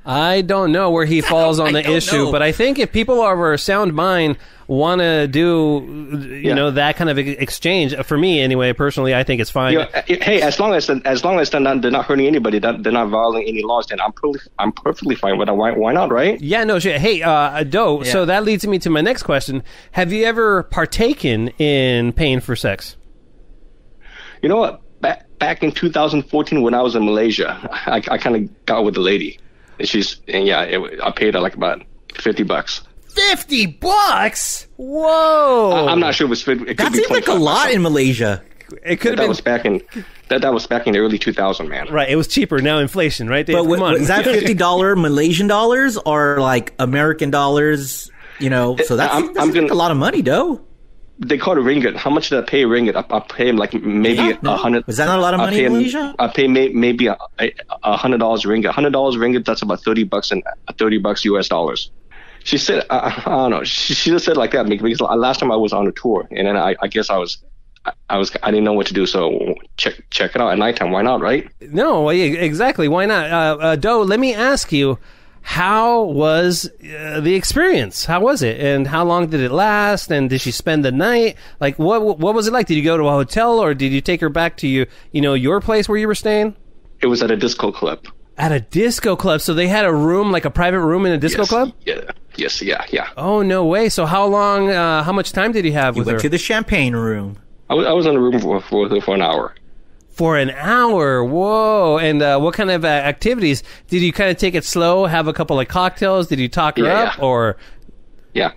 I don't know where he falls on the issue, know. but I think if people of a sound mind want to do, you Yeah. know, that kind of exchange, for me anyway, personally, I think it's fine. You know, uh, hey, as long as as long as they're not, they're not hurting anybody, that they're not violating any laws, then I'm perfectly I'm perfectly fine with that. Why why not, right? Yeah, no shit. Hey, uh, Doe. So that leads me to my next question: Have you ever partaken in paying for sex? You know what? Back back in 2014, when I was in Malaysia, I, I kind of got with a lady, and she's and yeah, it, I paid her like about 50 bucks. Fifty bucks. Whoa! I, am not sure it was 50. It could That be seems like a lot bucks. in Malaysia. It could have That been was back in that that was back in the early 2000, man. right. It was cheaper now. Inflation, right? Dave? But Come on. was that fifty dollar Malaysian dollars or like American dollars? You know, so that's, I'm- that's I'm like gonna- a lot of money, though. They call it ringgit. How much did I pay ringgit? I, I pay him like maybe a hundred. Was that not a lot of I money pay in Malaysia? I pay may, maybe a, a, a hundred dollars ringgit. Hundred dollars ringgit. That's about thirty bucks and thirty bucks US dollars. She said, I, I don't know. She, she just said like that because last time I was on a tour, and then I, I guess I was, I, I was, I didn't know what to do. So check check it out at nighttime. Why not, right? No, exactly. Why not? Uh, uh, Doe, let me ask you, how was uh, the experience? How was it, and how long did it last? And did she spend the night? Like, what what was it like? Did you go to a hotel, or did you take her back to you, you know, your place where you were staying? It was at a disco club. At a disco club. So they had a room, like a private room in a disco club. Yeah. Yes. Yeah. Yeah. Oh no way! So how long? Uh, how much time did he have You with went her? to the champagne room. I was, I was in the room for, for for an hour. For an hour. Whoa! And uh, what kind of uh, activities did you kind of take it slow? Have a couple of cocktails? Did you talk her Yeah, up, yeah. or Yeah.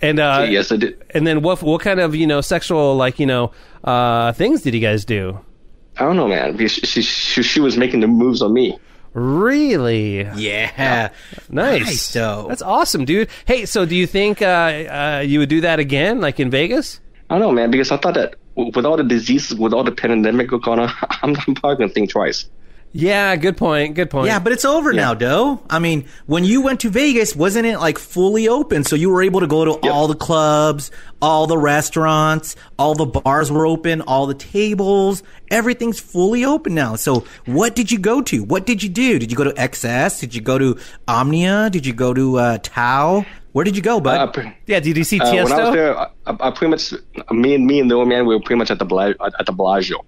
and uh, yes, I did. And then what? What kind of you know sexual like you know uh, things did you guys do? I don't know, man. Because she, she she was making the moves on me. Really? Yeah. Nice. Nice, Doe. That's awesome, dude. Hey, so do you think uh, uh, you would do that again, like in Vegas? I don't know, man, because I thought that w- with all the diseases, with all the pandemic going on, I'm, I'm probably gonna think twice. Yeah, good point. Good point. Yeah, but it's over now, Doe. I mean, when you went to Vegas, wasn't it like fully open? So you were able to go to all the clubs, all the restaurants, all the bars were open, all the tables. Everything's fully open now. So what did you go to? What did you do? Did you go to XS? Did you go to Omnia? Did you go to uh, Tao? Where did you go, bud? Uh, pre- yeah, did you see uh, when I was Tiesto? there, I, I I pretty much me and me and the old man we were pretty much at the Bela- at the Bellagio.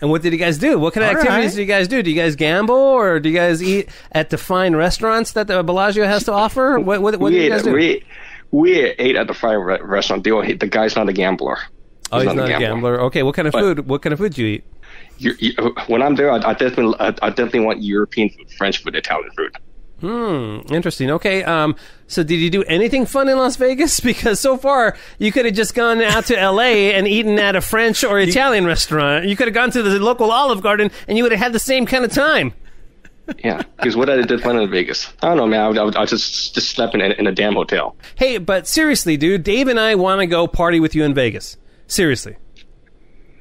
And what did you guys do? What kind of All activities right. do you guys do? Do you guys gamble or do you guys eat at the fine restaurants that the Bellagio has to offer? What what, what do we, you guys ate, do? we we ate at the fine re- restaurant. The, the guy's not a gambler. oh, he's not a gambler. Okay, what kind of But- food? What kind of food do you eat? You, you, when I'm there, I, I definitely I, I definitely want European food, French food, Italian food. Hmm, interesting. Okay, um, so did you do anything fun in Las Vegas? Because so far you could have just gone out to L.A. and eaten at a French or Italian restaurant. You could have gone to the local Olive Garden and you would have had the same kind of time. Yeah, because what I did fun in Vegas. I don't know, man. I, would, I, would, I just just slept in a, in a damn hotel. Hey, but seriously, dude, Dave and I want to go party with you in Vegas. Seriously.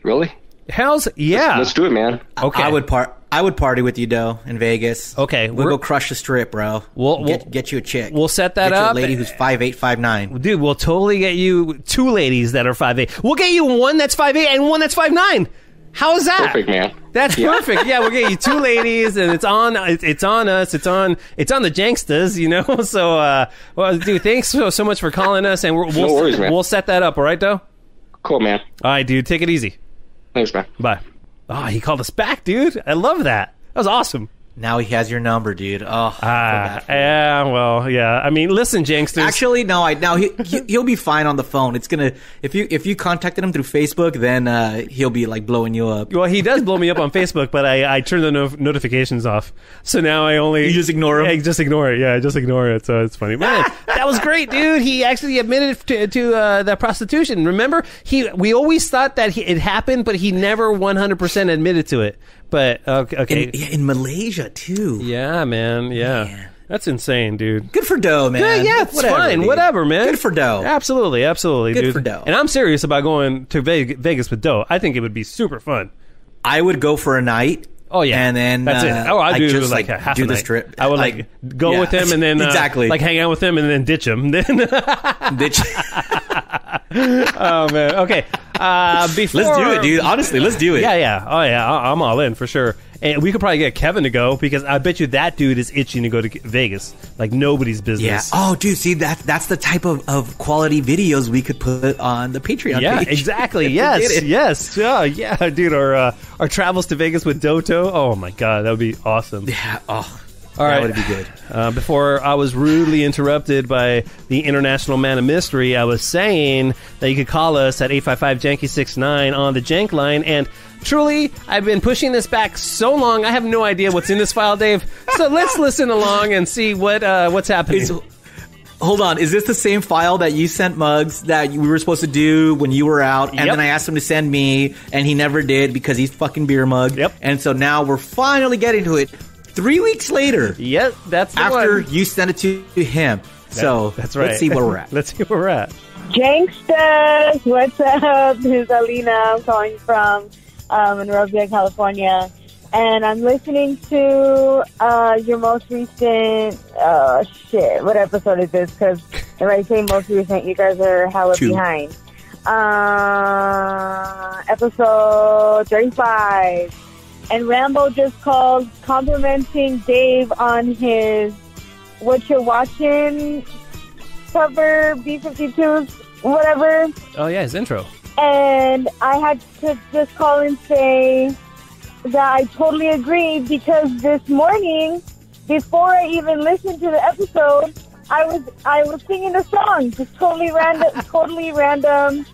Really? Hell's yeah. Let's do it, man. Okay. I would part. I would party with you, Doe, in Vegas. Okay, we'll go crush the strip, bro. We'll- get, we'll- get you a chick. We'll set that get you up. A lady who's five eight, five nine. Dude, we'll totally get you two ladies that are five eight. We'll get you one that's five eight and one that's five nine. How is that? Perfect, man. That's Yeah. perfect. Yeah, we'll get you two ladies, and it's on. It's on us. It's on. It's on the Jankstas, you know. So, uh, well, dude, thanks so, so much for calling us, and we're, we'll No worries, man. we'll set that up. All right, though. Cool, man. All right, dude. Take it easy. Thanks, man. Bye. Oh, he called us back, dude. I love that. That was awesome. Now he has your number, dude. Oh, Ah, yeah. Well, yeah. I mean, listen, Janksters. Actually, no. I now he, he he'll be fine on the phone. It's gonna if you if you contacted him through Facebook, then uh, he'll be like blowing you up. Well, he does blow me up on Facebook, but I, I turn the no- notifications off. So now I only You just ignore him? Yeah, just ignore it. Yeah, just ignore it. So it's funny. Man, that was great, dude. He actually admitted to, to uh, the prostitution. Remember, he we always thought that he, it happened, but he never one hundred percent admitted to it. But okay, okay. In, yeah, in Malaysia too. yeah, man. Yeah, that's insane, dude. Good for Doe, man. Yeah, yeah, it's Whatever, fine. dude. Whatever, man. Good for Doe. Absolutely, absolutely, Good dude. for Doe. And I'm serious about going to Vegas with Doe. I think it would be super fun. I would go for a night. Oh yeah, and then that's uh, it. Oh, I like, do just like, like a half do the strip. I would like, go yeah. with him and then uh, exactly like hang out with him and then ditch him. Then Ditch. oh man, okay. Uh, before Let's do it, dude. Honestly, let's do it. Yeah, yeah. Oh yeah, I- I'm all in for sure. and we could probably get Kevin to go because I bet you that dude is itching to go to Vegas like nobody's business. Yeah. Oh, dude, see that that's the type of, of quality videos we could put on the Patreon. Yeah, page. exactly. Yes, yes, yeah, yeah, dude. Our uh, our travels to Vegas with Doto. Oh my god, that would be awesome. Yeah. Oh, All that right. would be good. Uh, before I was rudely interrupted by the international man of mystery, I was saying that you could call us at 855-JANKY69 on the Jank line. And truly, I've been pushing this back so long, I have no idea what's in this file, Dave. So let's listen along and see what uh, what's happening. Is- Hold on, is this the same file that you sent Mugs that we were supposed to do when you were out? And Yep. then I asked him to send me, and he never did because he's fucking beer mug. Yep. And so now we're finally getting to it. Three weeks later, yep, that's the after one. you sent it to him. so that's right. Let's see where we're at. let's see where we're at. Janksters, what's up? This is Alina. I'm calling from um, Monrovia, California. And I'm listening to uh, your most recent, uh, shit, what episode is this? Because if I say most recent, you guys are hella Two. behind. Uh, episode 35. And Rambo just called complimenting Dave on his What You're Watching cover, B-52's, whatever Oh yeah, his intro. and I had to just call and say that I totally agree because this morning, before I even listened to the episode, I was I was singing a song, just totally random, totally random,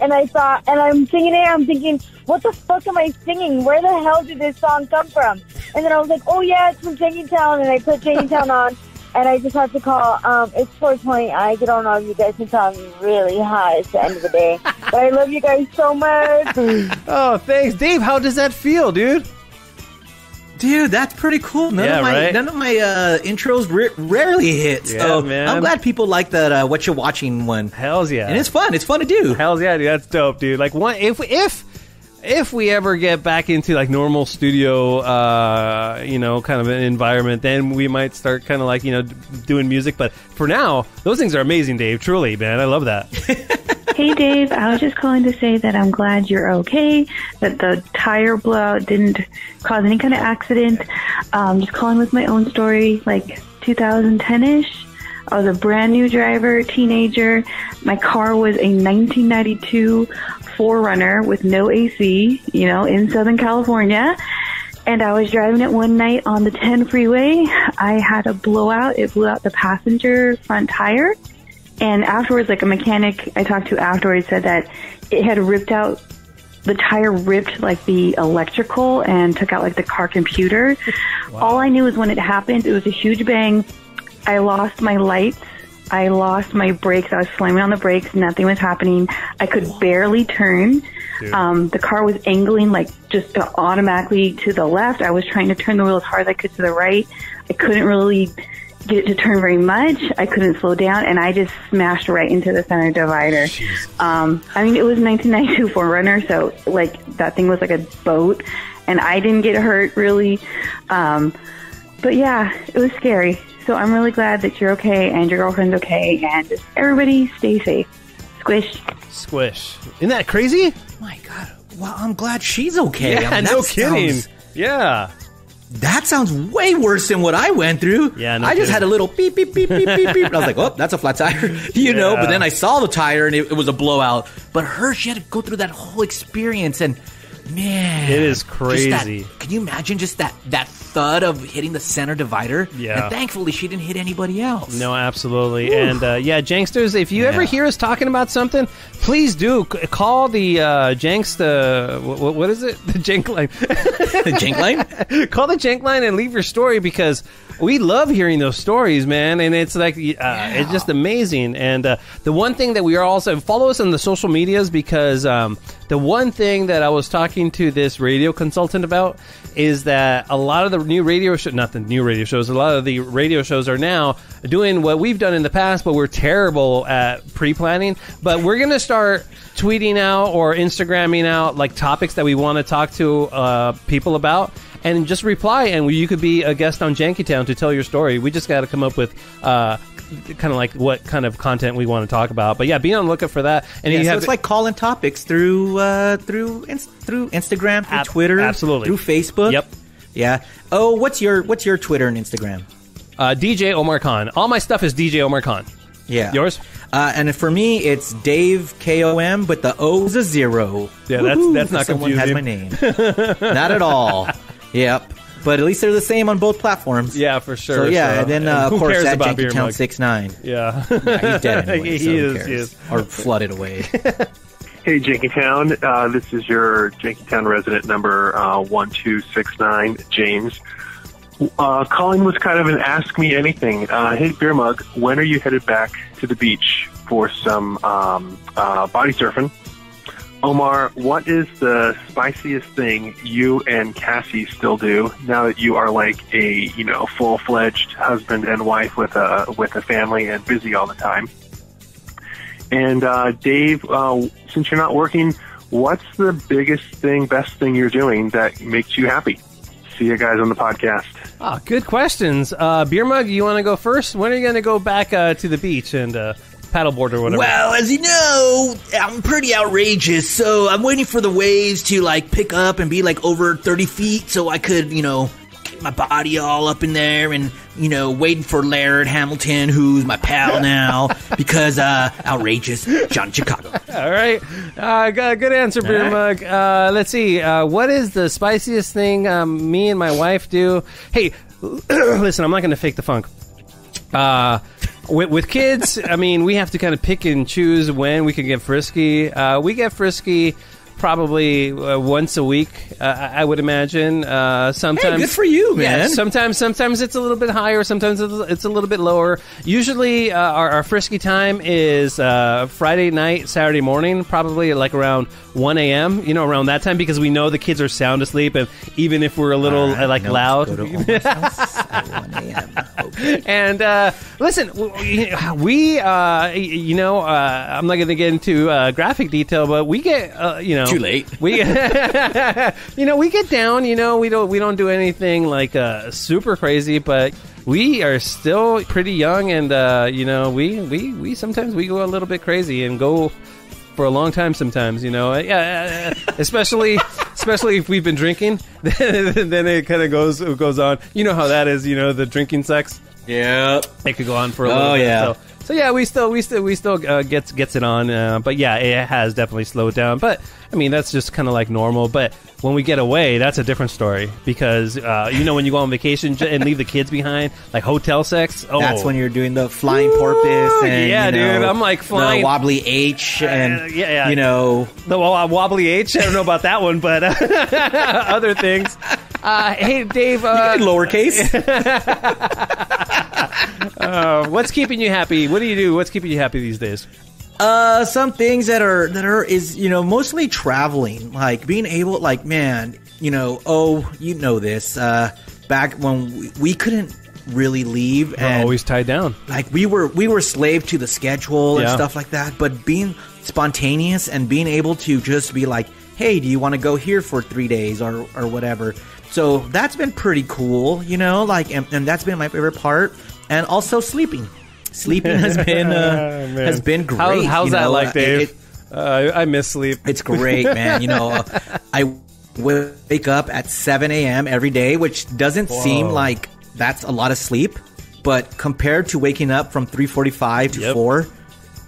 and I thought, and I'm singing it, I'm thinking, what the fuck am I singing? Where the hell did this song come from? And then I was like, oh yeah, it's from Janky Town, and I put Janky Town on. And I just have to call. Um, it's 420. I don't know if you guys can tell me really high. It's the end of the day. but I love you guys so much. Oh, thanks, Dave. How does that feel, dude? Dude, that's pretty cool. None Yeah, of my right? none of my uh, intros ra- rarely hit. Yeah, so man. I'm glad people like that. Uh, what you're watching one. Hell's yeah, and it's fun. It's fun to do. Hell's yeah, dude. That's dope, dude. Like one, if if if we ever get back into like normal studio, uh, you know, kind of an environment, then we might start kind of like you know d- doing music. But for now, those things are amazing, Dave. Truly, man, I love that. Hey Dave, I was just calling to say that I'm glad you're okay, that the tire blowout didn't cause any kind of accident. Um, just calling with my own story, like 2010-ish. I was a brand new driver, teenager. My car was a 1992 4Runner with no AC, you know, in Southern California. And I was driving it one night on the 10 freeway. I had a blowout. It blew out the passenger front tire. And afterwards, like a mechanic I talked to afterwards said that it had ripped out, the tire ripped like the electrical and took out like the car computer. All I knew is when it happened, it was a huge bang. I lost my lights. I lost my brakes. I was slamming on the brakes. Nothing was happening. I could barely turn. Um, the car was angling like just automatically to the left. I was trying to turn the wheel as hard as I could to the right. I couldn't really get it to turn very much. I couldn't slow down, and I just smashed right into the center divider. Um, I mean, it was 1992 4Runner, so like that thing was like a boat, and I didn't get hurt really. Um, but yeah, it was scary. So I'm really glad that you're okay and your girlfriend's okay, and just everybody stay safe. Squish. Squish. Isn't that crazy? My God. Well, I'm glad she's okay. Yeah, I mean, no that kidding. sounds- yeah. That sounds way worse than what I went through. Yeah, no I just kidding. had a little beep, beep, beep, beep, beep, beep. And I was like, oh, that's a flat tire. you know, but then I saw the tire and it, it was a blowout. But her, she had to go through that whole experience. And man, It is just that- crazy. can you imagine just that, that thud of hitting the center divider? Yeah. And thankfully, she didn't hit anybody else. No, absolutely. And uh, yeah, Janksters, if you ever hear us talking about something, please do call the uh, Janks, the, what, what is it? The Jank line. the Jank line? call the Jank line and leave your story because we love hearing those stories, man. And it's like, uh, it's just amazing. And uh, the one thing that we are also, follow us on the social medias because um, the one thing that I was talking to this radio consultant about is that a lot of the new radio show, not the new radio shows, a lot of the radio shows are now doing what we've done in the past, but we're terrible at pre-planning. But we're gonna start tweeting out or Instagramming out like topics that we want to talk to uh, people about. And just reply, and you could be a guest on Jankytown to tell your story. We just got to come up with uh, kind of like what kind of content we want to talk about. But yeah, be on the lookout for that. And yeah, you so have it's like calling topics through uh, through through Instagram, through Twitter, absolutely. through Facebook. Yep. Yeah. Oh, what's your what's your Twitter and Instagram? Uh, DJ Omar Khan. All my stuff is DJ Omar Khan. Yeah. Yours? Uh, and for me, it's Dave K O M, but the O is a zero. Yeah, that's- Woohoo, that's not someone has confusing. my name. not at all. Yep. But at least they're the same on both platforms. Yeah, for sure. So yeah, so- and then uh, who of course cares at about Town six nine. Yeah. he's dead anyway. He so who is, cares? he is. Or flooded away. Hey, Janky Town. Uh, this is your Janky Town resident number uh, 1269, James. Uh, calling was kind of an ask me anything. Uh, hey, Beer Mug, when are you headed back to the beach for some um, uh, body surfing? Omar, what is the spiciest thing you and Cassie still do now that you are like a you know full fledged husband and wife with a with a family and busy all the time? And uh, Dave, uh, since you're not working, what's the biggest thing, best thing you're doing that makes you happy? See you guys on the podcast. Ah, good questions. Uh, Beer Mug, you want to go first? When are you going to go back uh, to the beach and uh, paddleboard or whatever? Well, as you know, I'm pretty outrageous, so I'm waiting for the waves to like pick up and be like over 30 feet, so I could, you know, get my body all up in there and you know, waiting for Laird Hamilton, who's my pal now, because uh, outrageous, John Chicago. All right. Uh, good, good answer, Beer All Mug. Uh, let's see. Uh, what is the spiciest thing um, me and my wife do? Hey, listen, I'm not going to fake the funk. Uh, with, with kids, I mean, we have to kind of pick and choose when we can get frisky. Uh, we get frisky probably uh, once a week, uh, I I would imagine. Uh, sometimes good for you, Yeah, man. sometimes sometimes it's a little bit higher, sometimes it's a- little bit lower. Usually, uh, our, our frisky time is uh, Friday night, Saturday morning, probably like around one a.m. You know, around that time because we know the kids are sound asleep, and even if we're a little All right, uh, like loud, let's go to Omar's house at 1 a.m. and uh, listen, we, uh, you know, uh, I'm not going to get into uh, graphic detail, but we get, uh, you know, Too late. We, you know, we get down. You know, we don't we don't do anything like uh, super crazy, but we are still pretty young, and uh, you know, we we we sometimes we go a little bit crazy and go. For a long time, sometimes you know, yeah, especially especially if we've been drinking, then it kind of goes goes on. You know how that is, you know, the drinking sex. Yeah, it could go on for a Oh, little bit. yeah. So, so yeah, we still we still we still uh, gets gets it on, uh, but yeah, it has definitely slowed down. But I mean, that's just kind of like normal. But when we get away, that's a different story because uh, you know when you go on vacation and leave the kids behind, like hotel sex. Oh, That's when you're doing the flying porpoise and yeah, you know, dude, I'm like flying- the wobbly H and Uh, yeah, yeah. you know the well, uh, wobbly H. I don't know about that one, but uh, other things. Uh, hey, Dave. Uh, lowercase. uh, what's keeping you happy? What do you do? What's keeping you happy these days? Uh, some things that are that are is you know mostly traveling, like being able, like man, you know, oh, you know this. Uh, back when we, we couldn't really leave, We're and always tied down. like we were we were slave to the schedule and stuff like that. But being spontaneous and being able to just be like, hey, do you want to go here for three days or or whatever? So that's been pretty cool, you know, like and, and that's been my favorite part, and also sleeping. Sleeping has been uh, Man. has been great. How- how's you that know, like, uh, Dave? it- uh, I miss sleep. it's great, man. You know, uh, I wake up at 7 a.m. every day, which doesn't seem like that's a lot of sleep, but compared to waking up from 3:45 to 4,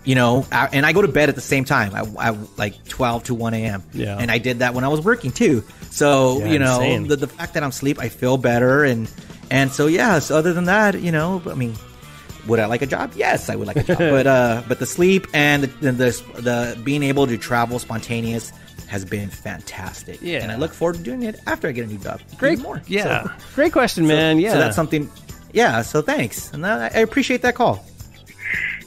you know, I, and I go to bed at the same time, I, I like 12 to 1 a.m. Yeah. and I did that when I was working too. So Yeah, you know, insane. the, the fact that I'm asleep, I feel better, and and so yeah. So other than that, you know, I mean. Would I like a job? Yes, I would like a job. but uh, but the sleep and the, the the being able to travel spontaneous has been fantastic. Yeah. and I look forward to doing it after I get a new job. Great, Even more. yeah, So- great question, so- man. Yeah, so that's something. Yeah, so thanks, and I I appreciate that call.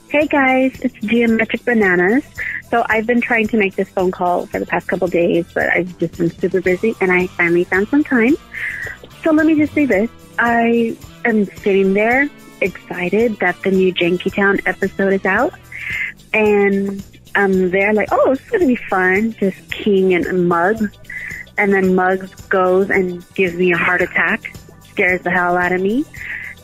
Hey guys, it's Geometric Bananas. So I've been trying to make this phone call for the past couple days, but I've just been super busy and I finally found some time. So let me just say this. I am sitting there excited that the new Jankytown episode is out. And um, I'm there like, oh, it's going to be fun. Just King and Muggs. And then Muggs goes and gives me a heart attack, scares the hell out of me.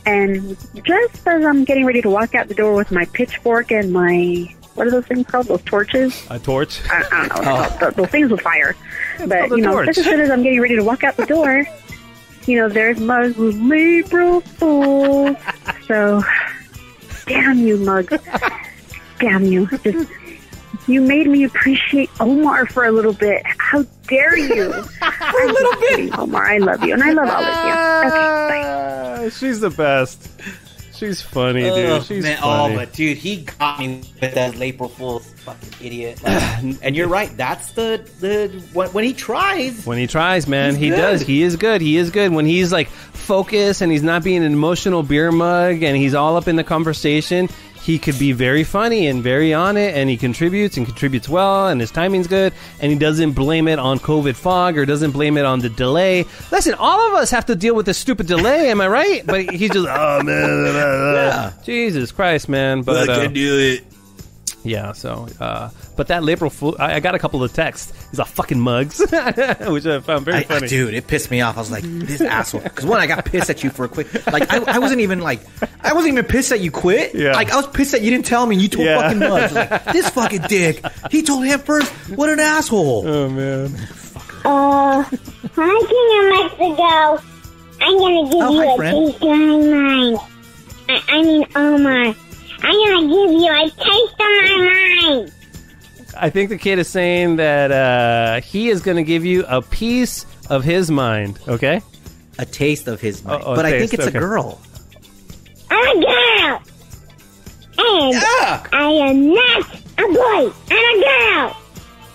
And just as I'm getting ready to walk out the door with my pitchfork and my, what are those things called? Those torches? a torch. I, I don't know. what they're oh. called. Th- Those things with fire. But, you know, torch. just as soon as I'm getting ready to walk out the door, you know, there's mugs with April Fools. So, damn you, mugs. damn you. Just, you made me appreciate Omar for a little bit. How dare you? for a little bit. Omar, I love you, and I love all of you. Okay, bye. Ah, she's the best. She's funny, dude. Oh, She's man, funny. oh, but dude, he got me with that April Fool's fucking idiot. Like, and you're right. That's the the when, when he tries. When he tries, man, He's he good. does. He is good. He is good. When he's like focused and he's not being an emotional beer mug and he's all up in the conversation, he could be very funny and very on it and he contributes and contributes well and his timing's good and he doesn't blame it on COVID fog or doesn't blame it on the delay. Listen, all of us have to deal with this stupid delay, am I right? But he's just, oh man, Yeah. Jesus Christ, man. But I uh, can do it. Yeah, so, uh, but that April Fool, I, I got a couple of texts. He's like, fucking mugs, which I found very I, I- funny. dude, it pissed me off. I was like, this asshole. Because one, I got pissed at you for a quick. Like, I, I wasn't even like, I wasn't even pissed that you quit. Yeah. Like, I was pissed that you didn't tell me and you told Yeah. fucking mugs. Like, this fucking dick. He told him first. What an asshole. Oh man. Oh, uh, hi, King of Mexico. I'm gonna give Oh, you hi, a friend. taste of my mind. I, I mean, Omar. I'm gonna give you a taste of my mind. I think the kid is saying that uh, he is going to give you a piece of his mind. Okay. A taste of his mind. Oh, oh, but I think it's okay. a girl. I'm a girl. And Yuck. I am not a boy. I'm a girl.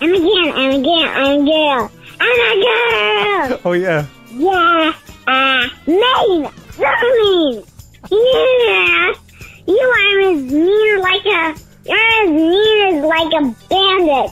I'm a girl. I'm a girl. I'm a girl. I'm a girl. Oh yeah. Yeah. Uh, mean. So. Yeah. You are as mean like a. You're as mean as like a bandit.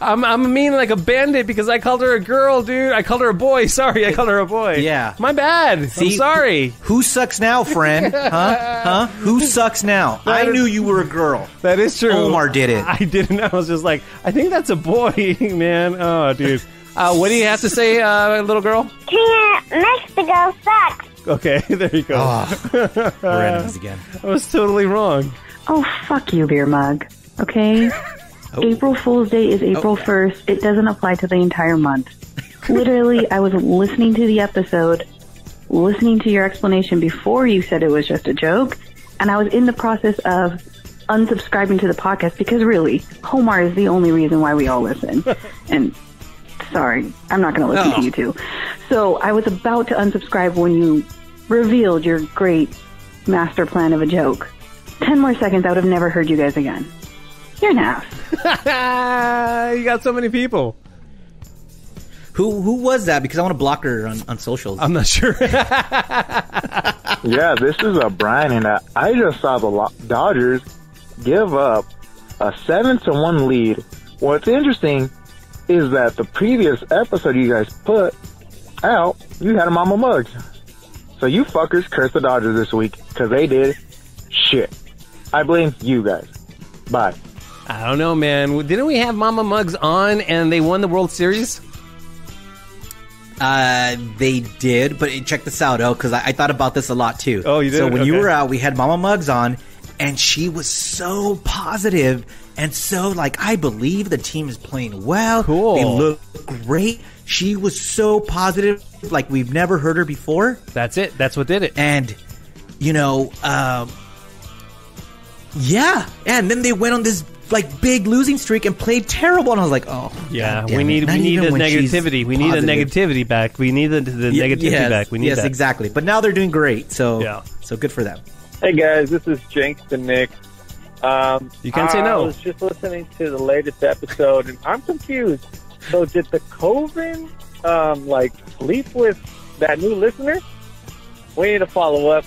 I'm I'm mean like a bandit because I called her a girl, dude. I called her a boy. Sorry, I called her a boy. Yeah. My bad. I'm sorry. Who sucks now, friend? Huh? Huh? Who sucks now? I That is- knew you were a girl. That is true. Omar did it. I didn't. I was just like, I think that's a boy, man. Oh, dude. Uh, what do you have to say, uh, little girl? King of Mexico sucks. Okay, there you go. Oh, we're enemies again. I was totally wrong. Oh, fuck you, beer mug. Okay? Oh. April Fool's Day is April 1st. It doesn't apply to the entire month. Literally, I was listening to the episode, listening to your explanation before you said it was just a joke, and I was in the process of unsubscribing to the podcast because really, Homar is the only reason why we all listen. and sorry, I'm not going to listen Oh. to you two. So I was about to unsubscribe when you revealed your great master plan of a joke. Ten more seconds, I would have never heard you guys again. You're an ass. you got so many people. Who who was that? Because I want to block her on, on socials. I'm not sure. Yeah, this is a Brian, and uh, I just saw the Dodgers give up a seven to one lead. What's interesting is that the previous episode you guys put out, you had a Mama Mugs. So you fuckers cursed the Dodgers this week because they did shit. I blame you guys. Bye. I don't know, man. Didn't we have Mama Mugs on and they won the World Series? Uh, they did, but check this out, oh, because I, I thought about this a lot too. Oh, you did? So when you were out, we had Mama Mugs on, and she was so positive and so like, I believe the team is playing well. Cool. They look great. She was so positive, like we've never heard her before. That's it. That's what did it. And you know, um, yeah, and then they went on this like big losing streak and played terrible, and I was like, oh, Yeah, we need we need even the negativity. We need the positive. negativity back. We need the, the Ye- negativity yes, back. We need yes, that. exactly. But now they're doing great. So Yeah. so good for them. Hey guys, this is Jenks and Nick. Um, You can't say no. I was just listening to the latest episode, and I'm confused. So, did the Coven um, like sleep with that new listener? We need to follow up.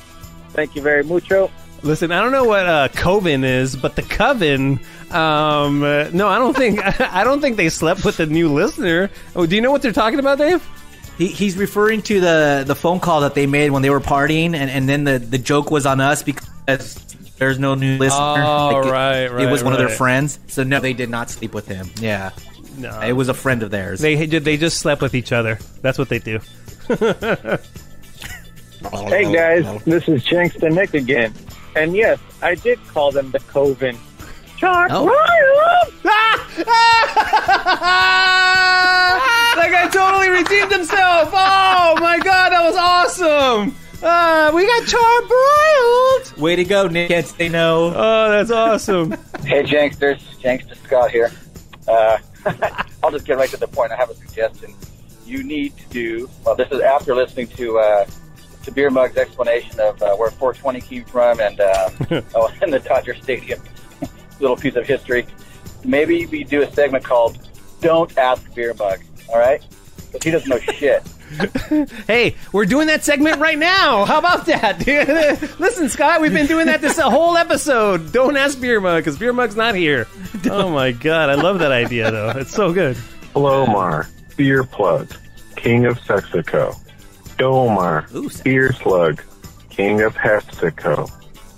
Thank you very mucho. Listen, I don't know what uh, coven is, but the coven. Um, uh, no, I don't think I don't think they slept with the new listener. Oh, do you know what they're talking about, Dave? He, he's referring to the the phone call that they made when they were partying, and, and then the, the joke was on us because there's no new listener. Oh, it- right, It right, was one of their friends. So no, they did not sleep with him. Yeah, No, it was a friend of theirs. they did they just slept with each other. That's what they do. Hey guys, this is Jenks and Nick again. And yes, I did call them the Coven. Chuck Oh. Ryan! that guy totally redeemed himself. Oh my god, that was awesome. Uh, we got charbroiled. Way to go, Nick. Can't say no. Oh, that's awesome. Hey, Janksters. Jankster Scott here. Uh, I'll just get right to the point. I have a suggestion. You need to do, well, this is after listening to, uh, to Beer Mug's explanation of uh, where 420 came from and uh, oh, in the Dodger Stadium. Little piece of history. Maybe we do a segment called Don't Ask Beer Mug, all right? Because he doesn't know shit. hey, we're doing that segment right now. How about that? Listen, Scott, we've been doing that this whole episode. Don't ask Beer Mug because Beer Mug's not here. Oh my god, I love that idea though. It's so good. Blomar, beer plug, king of Sexico. Domar, beer slug, king of PepsiCo.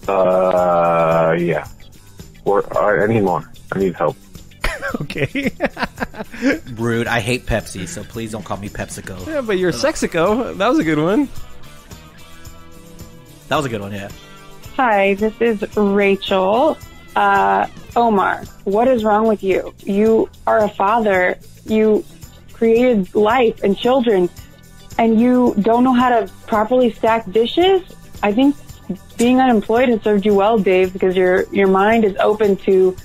Uh, yeah. Or I I need more. I need help. okay. Rude. I hate Pepsi, so please don't call me PepsiCo. Yeah, but you're Sexico. That was a good one. That was a good one, yeah. Hi, this is Rachel. Uh, Omar, what is wrong with you? You are a father. You created life and children, and you don't know how to properly stack dishes? I think being unemployed has served you well, Dave, because your, your mind is open to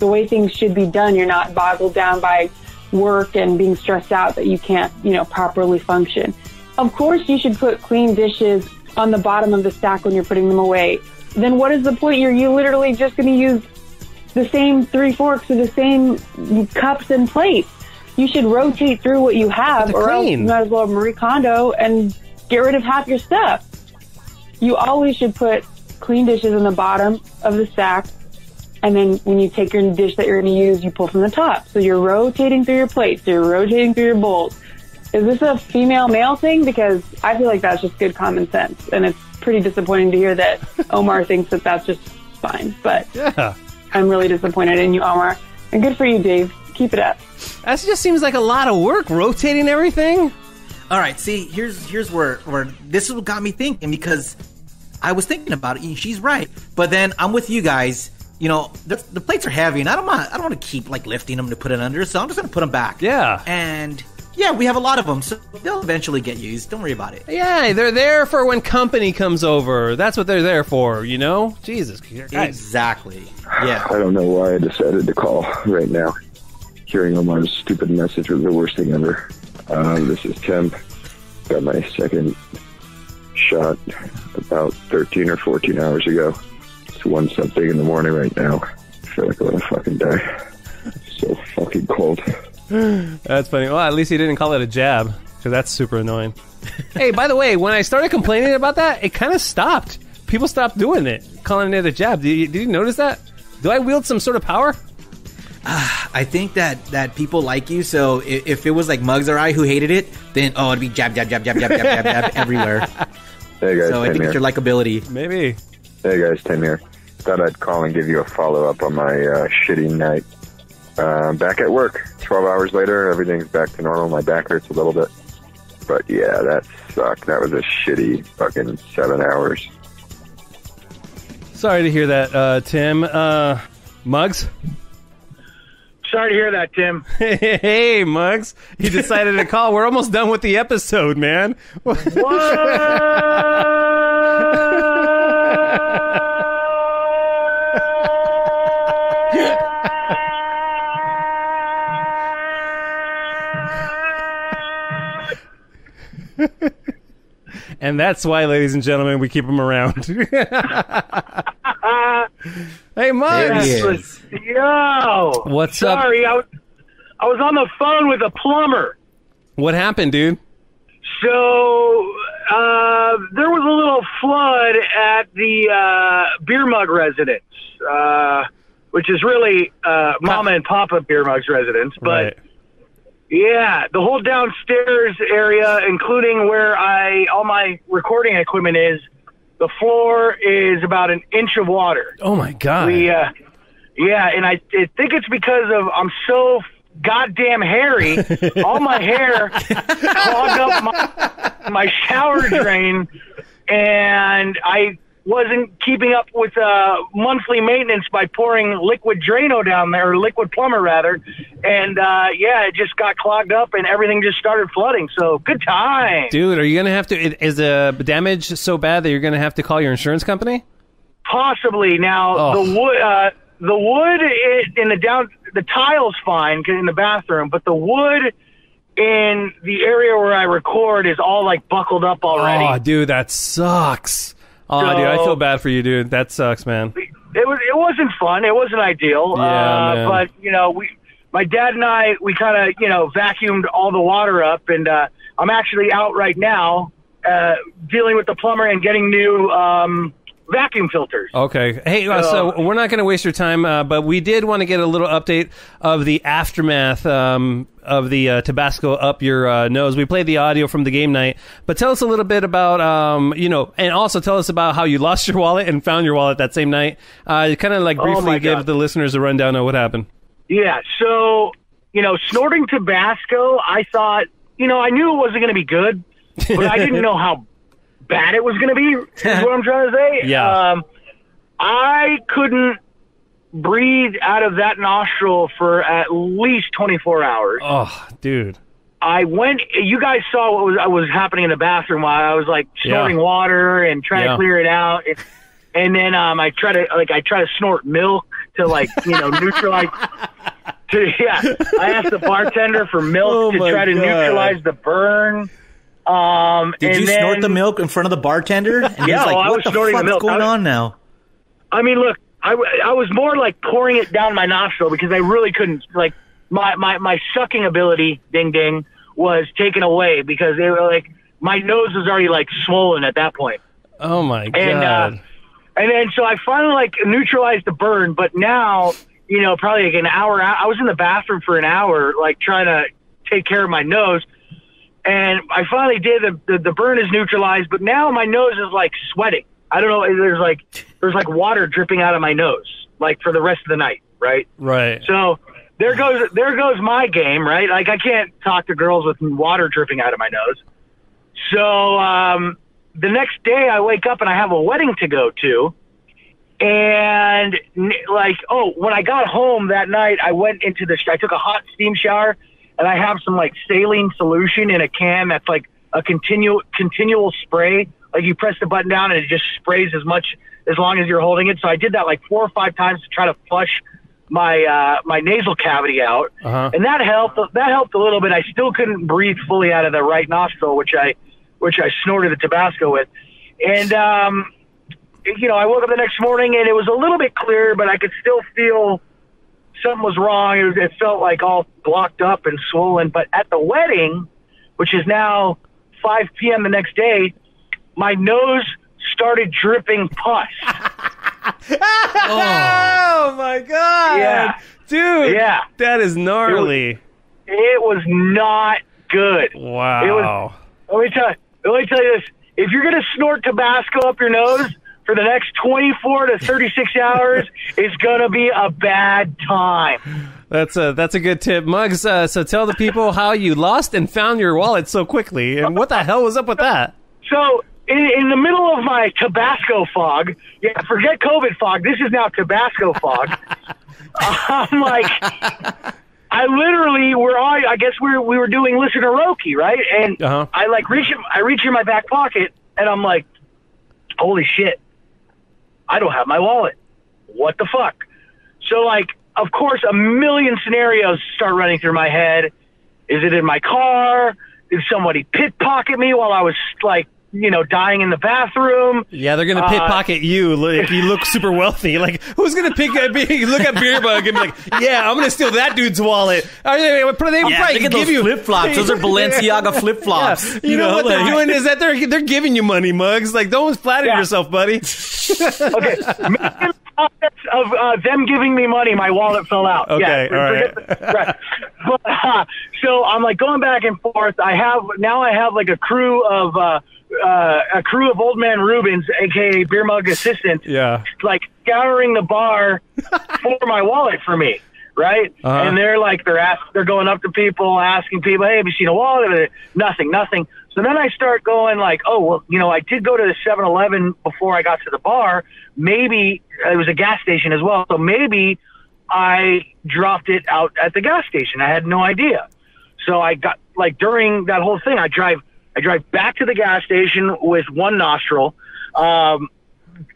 the way things should be done. You're not boggled down by work and being stressed out that you can't, you know, properly function. Of course, you should put clean dishes on the bottom of the stack when you're putting them away. Then what is the point? You're you literally just going to use the same three forks or the same cups and plates. You should rotate through what you have, or else you might as well Marie Kondo and get rid of half your stuff. You always should put clean dishes on the bottom of the stack, and then when you take your dish that you're going to use, you pull from the top. So you're rotating through your plates, you're rotating through your bowls. Is this a female male thing? Because I feel like that's just good common sense, and it's pretty disappointing to hear that Omar thinks that that's just fine. But Yeah. I'm really disappointed in you, Omar. And good for you, Dave. Keep it up. That just seems like a lot of work rotating everything. All right, see, here's here's where where this is what got me thinking because I was thinking about it. and She's right, but then I'm with you guys. You know, the, the plates are heavy, and I don't want I don't want to keep like lifting them to put it under, so I'm just gonna put them back. Yeah, and yeah, we have a lot of them, so they'll eventually get used. Don't worry about it. Yeah, they're there for when company comes over. That's what they're there for, you know? Jesus. Guys. Exactly. Yeah. I don't know why I decided to call right now. Hearing Omar's stupid message was the worst thing ever. Um, this is Tim. Got my second shot about 13 or 14 hours ago. It's one something in the morning right now. I feel like I'm gonna fucking die. So fucking cold. That's funny. Well, at least he didn't call it a jab, because that's super annoying. hey, by the way, when I started complaining about that, it kind of stopped. People stopped doing it, calling it a jab. Did you, did you notice that? Do I wield some sort of power? I think that that people like you. So if, if it was like Mugs or I who hated it, then oh, it'd be jab, jab, jab, jab, jab, jab, jab, jab everywhere. Hey guys, So I think here. it's your likability. Maybe. Hey guys, Tim here. Thought I'd call and give you a follow up on my uh, shitty night. Uh, I'm back at work. 12 hours later, everything's back to normal. My back hurts a little bit. But yeah, that sucked. That was a shitty fucking seven hours. Sorry to hear that, uh, Tim. Uh, Muggs? Sorry to hear that, Tim. hey, Mugs. You decided to call. We're almost done with the episode, man. and that's why, ladies and gentlemen, we keep him around. hey, Muggs. Yes. Yo. What's up? Sorry, I was, I was on the phone with a plumber. What happened, dude? So uh, there was a little flood at the uh, beer mug residence, uh, which is really uh, Mama and Papa beer mugs residence. But Right. yeah, the whole downstairs area, including where I all my recording equipment is, the floor is about an inch of water. Oh my god. We, uh, yeah, and I, I think it's because of I'm so goddamn hairy. All my hair clogged up my, my shower drain, and I wasn't keeping up with uh, monthly maintenance by pouring liquid Drano down there, or liquid plumber rather, and uh, yeah, it just got clogged up and everything just started flooding. So good time. Dude, are you gonna have to? Is the damage so bad that you're gonna have to call your insurance company? Possibly. Now Oh. the wood, uh, the wood i- in the down, the tiles fine in the bathroom, but the wood in the area where I record is all like buckled up already. Oh, dude, that sucks. Oh, dude, I feel bad for you, dude. That sucks, man. it was it wasn't fun. It wasn't ideal. Yeah, uh, man. but you know, we my dad and I we kind of you know vacuumed all the water up, and uh, I'm actually out right now uh, dealing with the plumber and getting new um, vacuum filters. Okay. Hey, uh, So- we're not going to waste your time, uh, but we did want to get a little update of the aftermath um, of the uh, Tabasco up your uh, nose. We played the audio from the game night, but tell us a little bit about, um, you know, and also tell us about how you lost your wallet and found your wallet that same night. Uh, kind of like Oh, briefly my give the listeners a rundown of what happened. Yeah, so you know, snorting Tabasco, I thought, you know, I knew it wasn't going to be good, but I didn't know how bad it was going to be. Is what I'm trying to say. Yeah. Um, I couldn't breathe out of that nostril for at least 24 hours. Oh, dude. I went. You guys saw what was was happening in the bathroom while I was like snorting Yeah. water and trying Yeah. to clear it out. And, and then um, I try to like I try to snort milk to like you know neutralize. To, yeah, I asked the bartender for milk Oh to try to God. neutralize the burn. Um, Did and you then, snort the milk in front of the bartender? And Yeah, was like, well, I what was the snorting the fuck's milk. going I- on now? I mean, look, I, I was more like pouring it down my nostril because I really couldn't like my my my sucking ability, ding ding, was taken away because they were like my nose was already like swollen at that point. Oh, my God. And uh, and then so I finally like neutralized the burn, but now you know probably like an hour out. I was in the bathroom for an hour, like trying to take care of my nose, and I finally did. The the, the burn is neutralized, but now my nose is like sweating. I don't know. There's like there's like water dripping out of my nose, like for the rest of the night, right? right. So there goes there goes my game, right? Like I can't talk to girls with water dripping out of my nose. So um, the next day I wake up and I have a wedding to go to, and like oh, when I got home that night, I went into the I took a hot steam shower, and I have some like saline solution in a can that's like a continual continual spray. Like you press the button down and it just sprays as much as long as you're holding it. So I did that like four or five times to try to flush my uh, my nasal cavity out, Uh-huh. and that helped. That helped a little bit. I still couldn't breathe fully out of the right nostril, which I which I snorted the Tabasco with, and um, you know I woke up the next morning and it was a little bit clearer, but I could still feel something was wrong. It, it felt like all blocked up and swollen. But at the wedding, which is now 5 p.m. the next day, my nose started dripping pus. Oh, my God. Yeah. Dude. Yeah. That is gnarly. It was not good. Wow. It was, let me tell let me tell you this: if you're gonna snort Tabasco up your nose for the next 24 to 36 hours, is gonna be a bad time. That's a that's a good tip, Mugs. Uh, so tell the people how you lost and found your wallet so quickly, and what the hell was up with that? So, in, in the middle of my Tabasco fog, yeah, forget COVID fog. This is now Tabasco fog. I'm like, I literally were on. I guess we were we were doing listen to Roki, right? And Uh-huh. I like reach. I reach in my back pocket, and I'm like, holy shit, I don't have my wallet. What the fuck? So like, of course, a million scenarios start running through my head. Is it in my car? Did somebody pickpocket me while I was like, you know, dying in the bathroom? Yeah, they're gonna Uh, pickpocket you. Like you look super wealthy. Like who's gonna pick up? Look at Beerbug and be like, "Yeah, I'm gonna steal that dude's wallet." Are they, they Yeah, probably look give those you flip-flops. Those are Balenciaga flip-flops. Yeah. You, You know, know, what they're doing is that they're they're giving you money, mugs. Like don't flatter Yeah. yourself, buddy. okay. Imagine the process of uh, them giving me money, my wallet fell out. Okay, yeah, all right. right. But, uh, so I'm like going back and forth. I have now I have like a crew of uh, a crew of old man Rubens, aka beer mug assistants, Yeah. like scouring the bar for my wallet for me. Right, Uh-huh. and they're like they're ask, they're going up to people, asking people, "Hey, have you seen a wallet?" Nothing, nothing. So then I start going like, oh well, you know, I did go to the 7-Eleven before I got to the bar. Maybe it was a gas station as well. So maybe I dropped it out at the gas station. I had no idea. So I got like during that whole thing, I drive I drive back to the gas station with one nostril, um,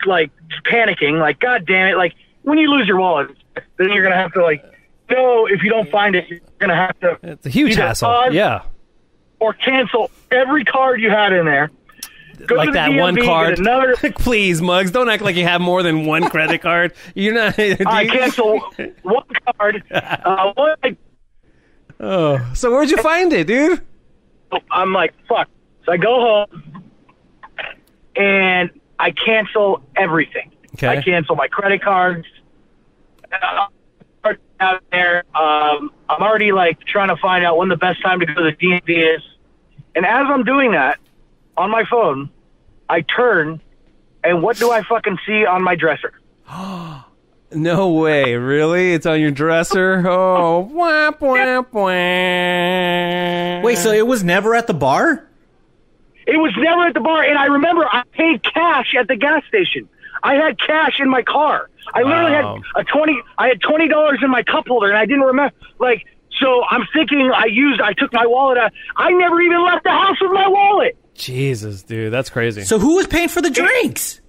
like panicking, like God damn it! Like when you lose your wallet, then you're gonna have to like no, if you don't find it, you're gonna have to. It's a huge hassle. Yeah. Or cancel every card you had in there. Go like that DMV, one card. Another. Please, Mugs, don't act like you have more than one credit card. You're not. do I you- cancel one card. Uh, one, Oh, so where'd you find it, dude? I'm like, fuck. So I go home and I cancel everything. Okay. I cancel my credit cards. Uh, out there, um, I'm already like trying to find out when the best time to go to the DMV is. And as I'm doing that on my phone, I turn and what do I fucking see on my dresser? No way, really? It's on your dresser? Oh, whap, whap, whap. Wait, so it was never at the bar? It was never at the bar, and I remember I paid cash at the gas station. I had cash in my car. I literally Wow. had a twenty. I had twenty dollars in my cup holder, and I didn't remember. Like, so I'm thinking I used. I took my wallet out. I never even left the house with my wallet. Jesus, dude, that's crazy. So who was paying for the drinks?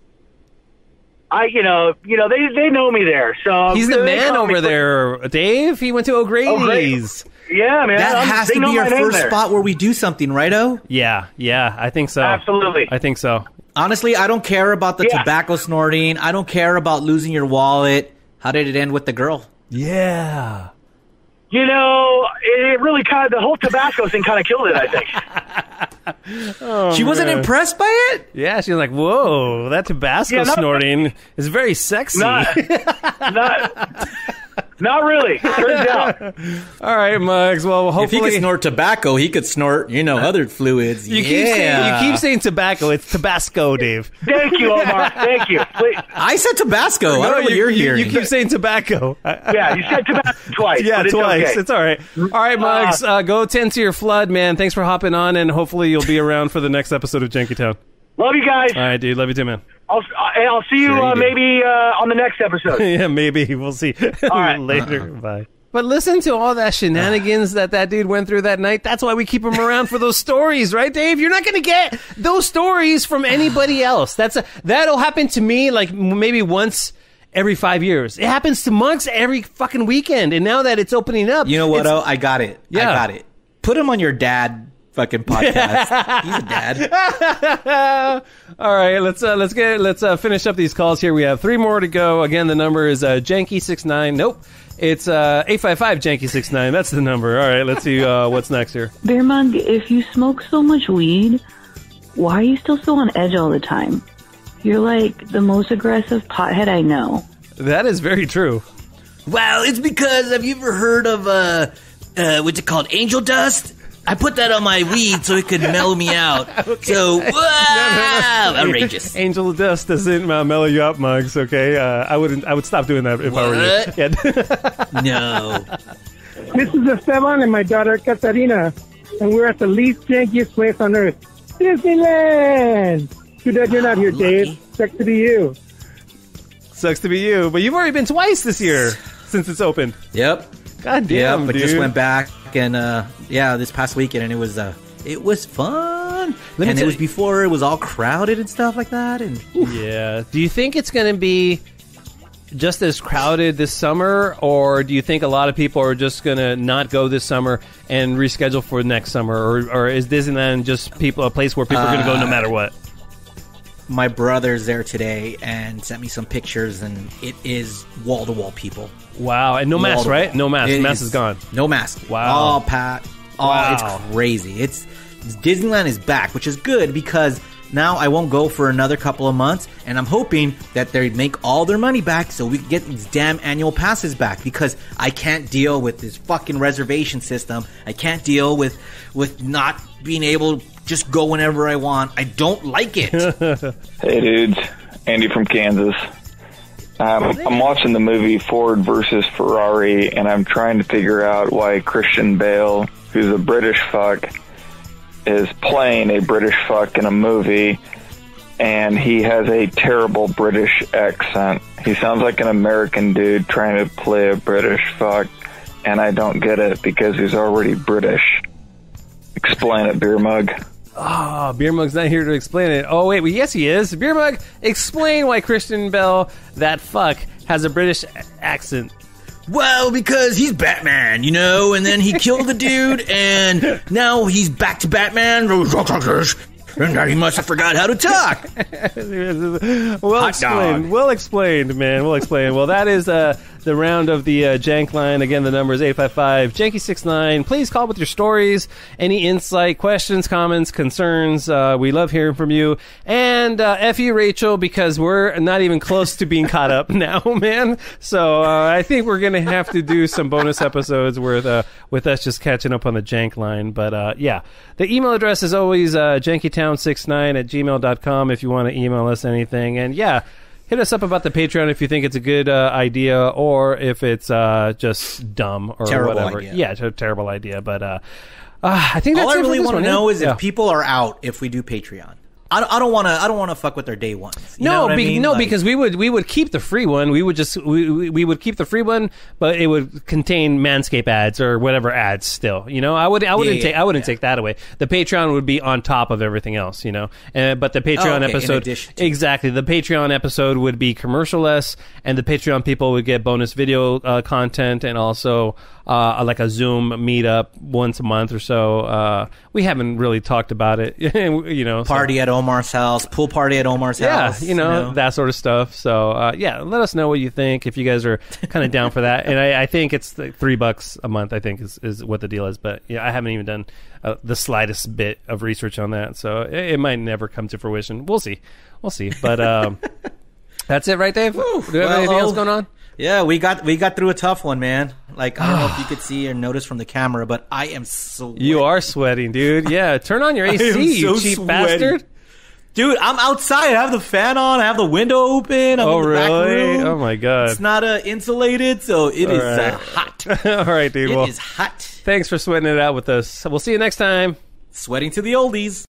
I, you know, you know, they they know me there. So He's the man over quick. there, Dave. He went to O'Grady's. Oh, yeah, man. That I'm- has to be my our first there. spot where we do something, right, O? Yeah, yeah, I think so. Absolutely. I think so. Honestly, I don't care about the Yeah. tobacco snorting. I don't care about losing your wallet. How did it end with the girl? Yeah. You know, it, it really kind of the whole Tabasco thing kind of killed it. I think. she oh, wasn't man. impressed by it? Yeah, she was like, "Whoa, that Tabasco Yeah, not- snorting is very sexy." Not, not, not really. Turns out. All right, Mugs. Well, hopefully, If he hopefully could snort tobacco, he could snort, you know, other fluids. You yeah. keep saying you keep saying tobacco. It's Tabasco, Dave. Thank you, Omar. Thank you. Please. I said Tabasco. I don't know what you- you're you- hearing. You keep saying tobacco. Yeah, you said tobacco twice. Yeah, but it's twice. okay. It's all right. All right, Mugs. Uh, go tend to your flood, man. Thanks for hopping on, and hopefully you'll be around for the next episode of Jankytown. Love you guys. All right, dude. Love you too, man. I'll, I'll see you, Sure you uh, maybe uh, on the next episode. yeah, maybe we'll see right. later. Bye. But listen to all that shenanigans that that dude went through that night. That's why we keep him around for those stories, right, Dave? You're not going to get those stories from anybody else. That's a, that'll happen to me like maybe once every five years. It happens to monks every fucking weekend. And now that it's opening up, You know what? Oh, I got it. Yeah. I got it. Put him on your dad fucking podcast. He's a dad. All right, let's uh, let's get let's uh, finish up these calls here. We have three more to go. Again, the number is uh, Janky six nine. Nope, it's uh, eight five five Janky six nine. That's the number. All right, let's see uh, what's next here. Beer Mug, if you smoke so much weed, why are you still so on edge all the time? You're like the most aggressive pothead I know. That is very true. Well, it's because have you ever heard of uh, uh, what's it called, angel dust? I put that on my weed so it could mellow me out. So, wow, outrageous. Angel dust doesn't uh, mellow you up, mugs. Okay, uh, I wouldn't. I would stop doing that if I were you. Yeah. No. This is Esteban and my daughter Katarina, and we're at the least jankiest place on earth, Disneyland. Too bad you're not here, Dave. Sucks to be you. Sucks to be you, but you've already been twice this year since it's opened. Yep. God Yeah, damn, but dude. just went back and uh, yeah, this past weekend, and it was uh, it was fun. Let and it was before it was all crowded and stuff like that. And Yeah. Do you think it's going to be just as crowded this summer, or do you think a lot of people are just going to not go this summer and reschedule for next summer, or, or is Disneyland just people a place where people are going to go no Uh, matter what? My brother's there today and sent me some pictures, and it is wall to wall people. Wow, and no mask, Wall-to-wall. right? No mask. It Mask is gone. No mask. Wow. All pat. Oh, Wow. it's crazy. It's Disneyland is back, which is good because now I won't go for another couple of months, and I'm hoping that they make all their money back so we can get these damn annual passes back because I can't deal with this fucking reservation system. I can't deal with with not being able to just go whenever I want. I don't like it. Hey dudes, Andy from Kansas. Um, I'm watching the movie Ford versus Ferrari, and I'm trying to figure out why Christian Bale, who's a British fuck, is playing a British fuck in a movie, and he has a terrible British accent. He sounds like an American dude trying to play a British fuck, and I don't get it because he's already British. Explain it, beer mug. Oh, Beer Mug's not here to explain it. Oh, wait, well, yes, he is. Beer Mug, explain why Christian Bale, that fuck, has a British accent. Well, because he's Batman, you know, and then he killed the dude, and now he's back to Batman. And now he must have forgot how to talk. well Hot explained. dog. Well explained, man. Well explained. Well, that is uh, the round of the uh, Jank line. Again, the number is 855 Janky69. Please call with your stories, any insight, questions, comments, concerns. Uh, we love hearing from you. And uh, F you, Rachel, because we're not even close to being caught up now, man. So uh, I think we're going to have to do some bonus episodes with, uh, with us just catching up on the Jank line. But uh, yeah, the email address is always uh, jankytown69 at gmail.com if you want to email us anything. And yeah, hit us up about the Patreon if you think it's a good uh, idea or if it's uh, just dumb or Terrible whatever. idea. Yeah, it's a terrible idea. But uh, uh, I think that's All I really want to know is Yeah. if people are out if we do Patreon. I don't, I don't want to. I don't want to fuck with their day ones. You know no, what I mean? no, Like- because we would we would keep the free one. We would just we, we, would keep the free one, but it would contain Manscape ads or whatever ads. Still, you know, I would I wouldn't Yeah, take I wouldn't take that away. The Patreon would be on top of everything else, you know. Uh, but the Patreon Oh, okay, episode, exactly, the Patreon episode would be commercial-less, and the Patreon people would get bonus video uh, content and also uh, like a Zoom meetup once a month or so. Uh, we haven't really talked about it, you know. so- party at Omar's house, pool party at Omar's yeah, house. you know, that sort of stuff. So uh, yeah, let us know what you think if you guys are kind of down for that. And I, I think it's like three bucks a month. I think is, is what the deal is. But yeah, I haven't even done uh, the slightest bit of research on that, so it, it might never come to fruition. We'll see. We'll see. But um, that's it, right, Dave? Do you have Well, anything else going on? Yeah, we got we got through a tough one, man. Like I don't know if you could see or notice from the camera, but I am so You are sweating, dude. Yeah, turn on your AC, you cheap sweaty. bastard. Dude, I'm outside. I have the fan on. I have the window open. I'm Oh, in the back really? room. Oh, my God. It's not uh, insulated, so it is All right. uh, hot. All right, dude. It well, is hot. Thanks for sweating it out with us. We'll see you next time. Sweating to the oldies.